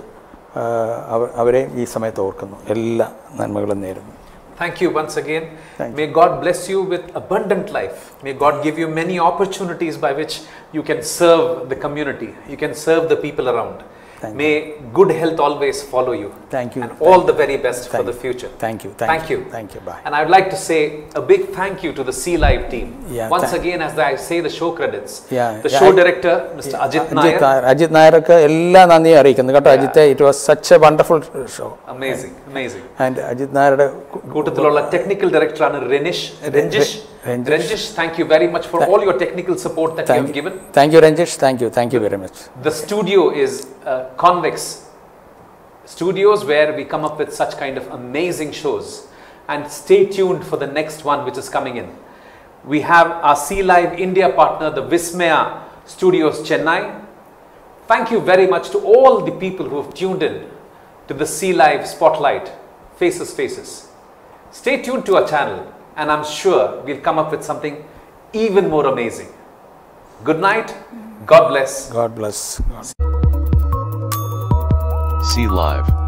അവരെയും ഈ സമയത്ത് ഓർക്കുന്നു. എല്ലാ നന്മകളും നേരുന്നു. Thank you once again. May God bless you with abundant life. May God give you many opportunities by which you can serve the community, you can serve the people around. May good health always follow you. Thank you. And all the very best for Thank the future. Thank you. Thank Thank you. you. Thank you. Bye. And I'd like to say a big thank you to the Sea Live team. Yeah, Once thank- again, as I say the show credits, Yeah, the yeah, show I- director, Mr. Ajit Ajith Nair. Nair Ajith നായർക്ക് എല്ലാ നന്ദിയും അറിയിക്കുന്നു കേട്ടോ അജിത്തെ it was such a wonderful show Amazing, amazing. And Ajith നായരുടെ കു- കൂട്ടത്തിലുള്ള technical ഡയറക്ടറാണ് Renish Ranjish Ranjish. Ranjish thank you very much for all your technical support that you thank have given thank you Ranjish thank you thank you very much The studio is uh, convex studios where we come up with such kind of amazing shows and stay tuned for the next one which is coming in. We have our Sea Live India partner, the Vismaya Studios Chennai. Thank you very much to all the people who have tuned in to the Sea Live Spotlight, Faces Faces. Stay tuned to our channel and I'm sure we'll come up with something even more amazing. Good night. God bless. God bless. God. See Live.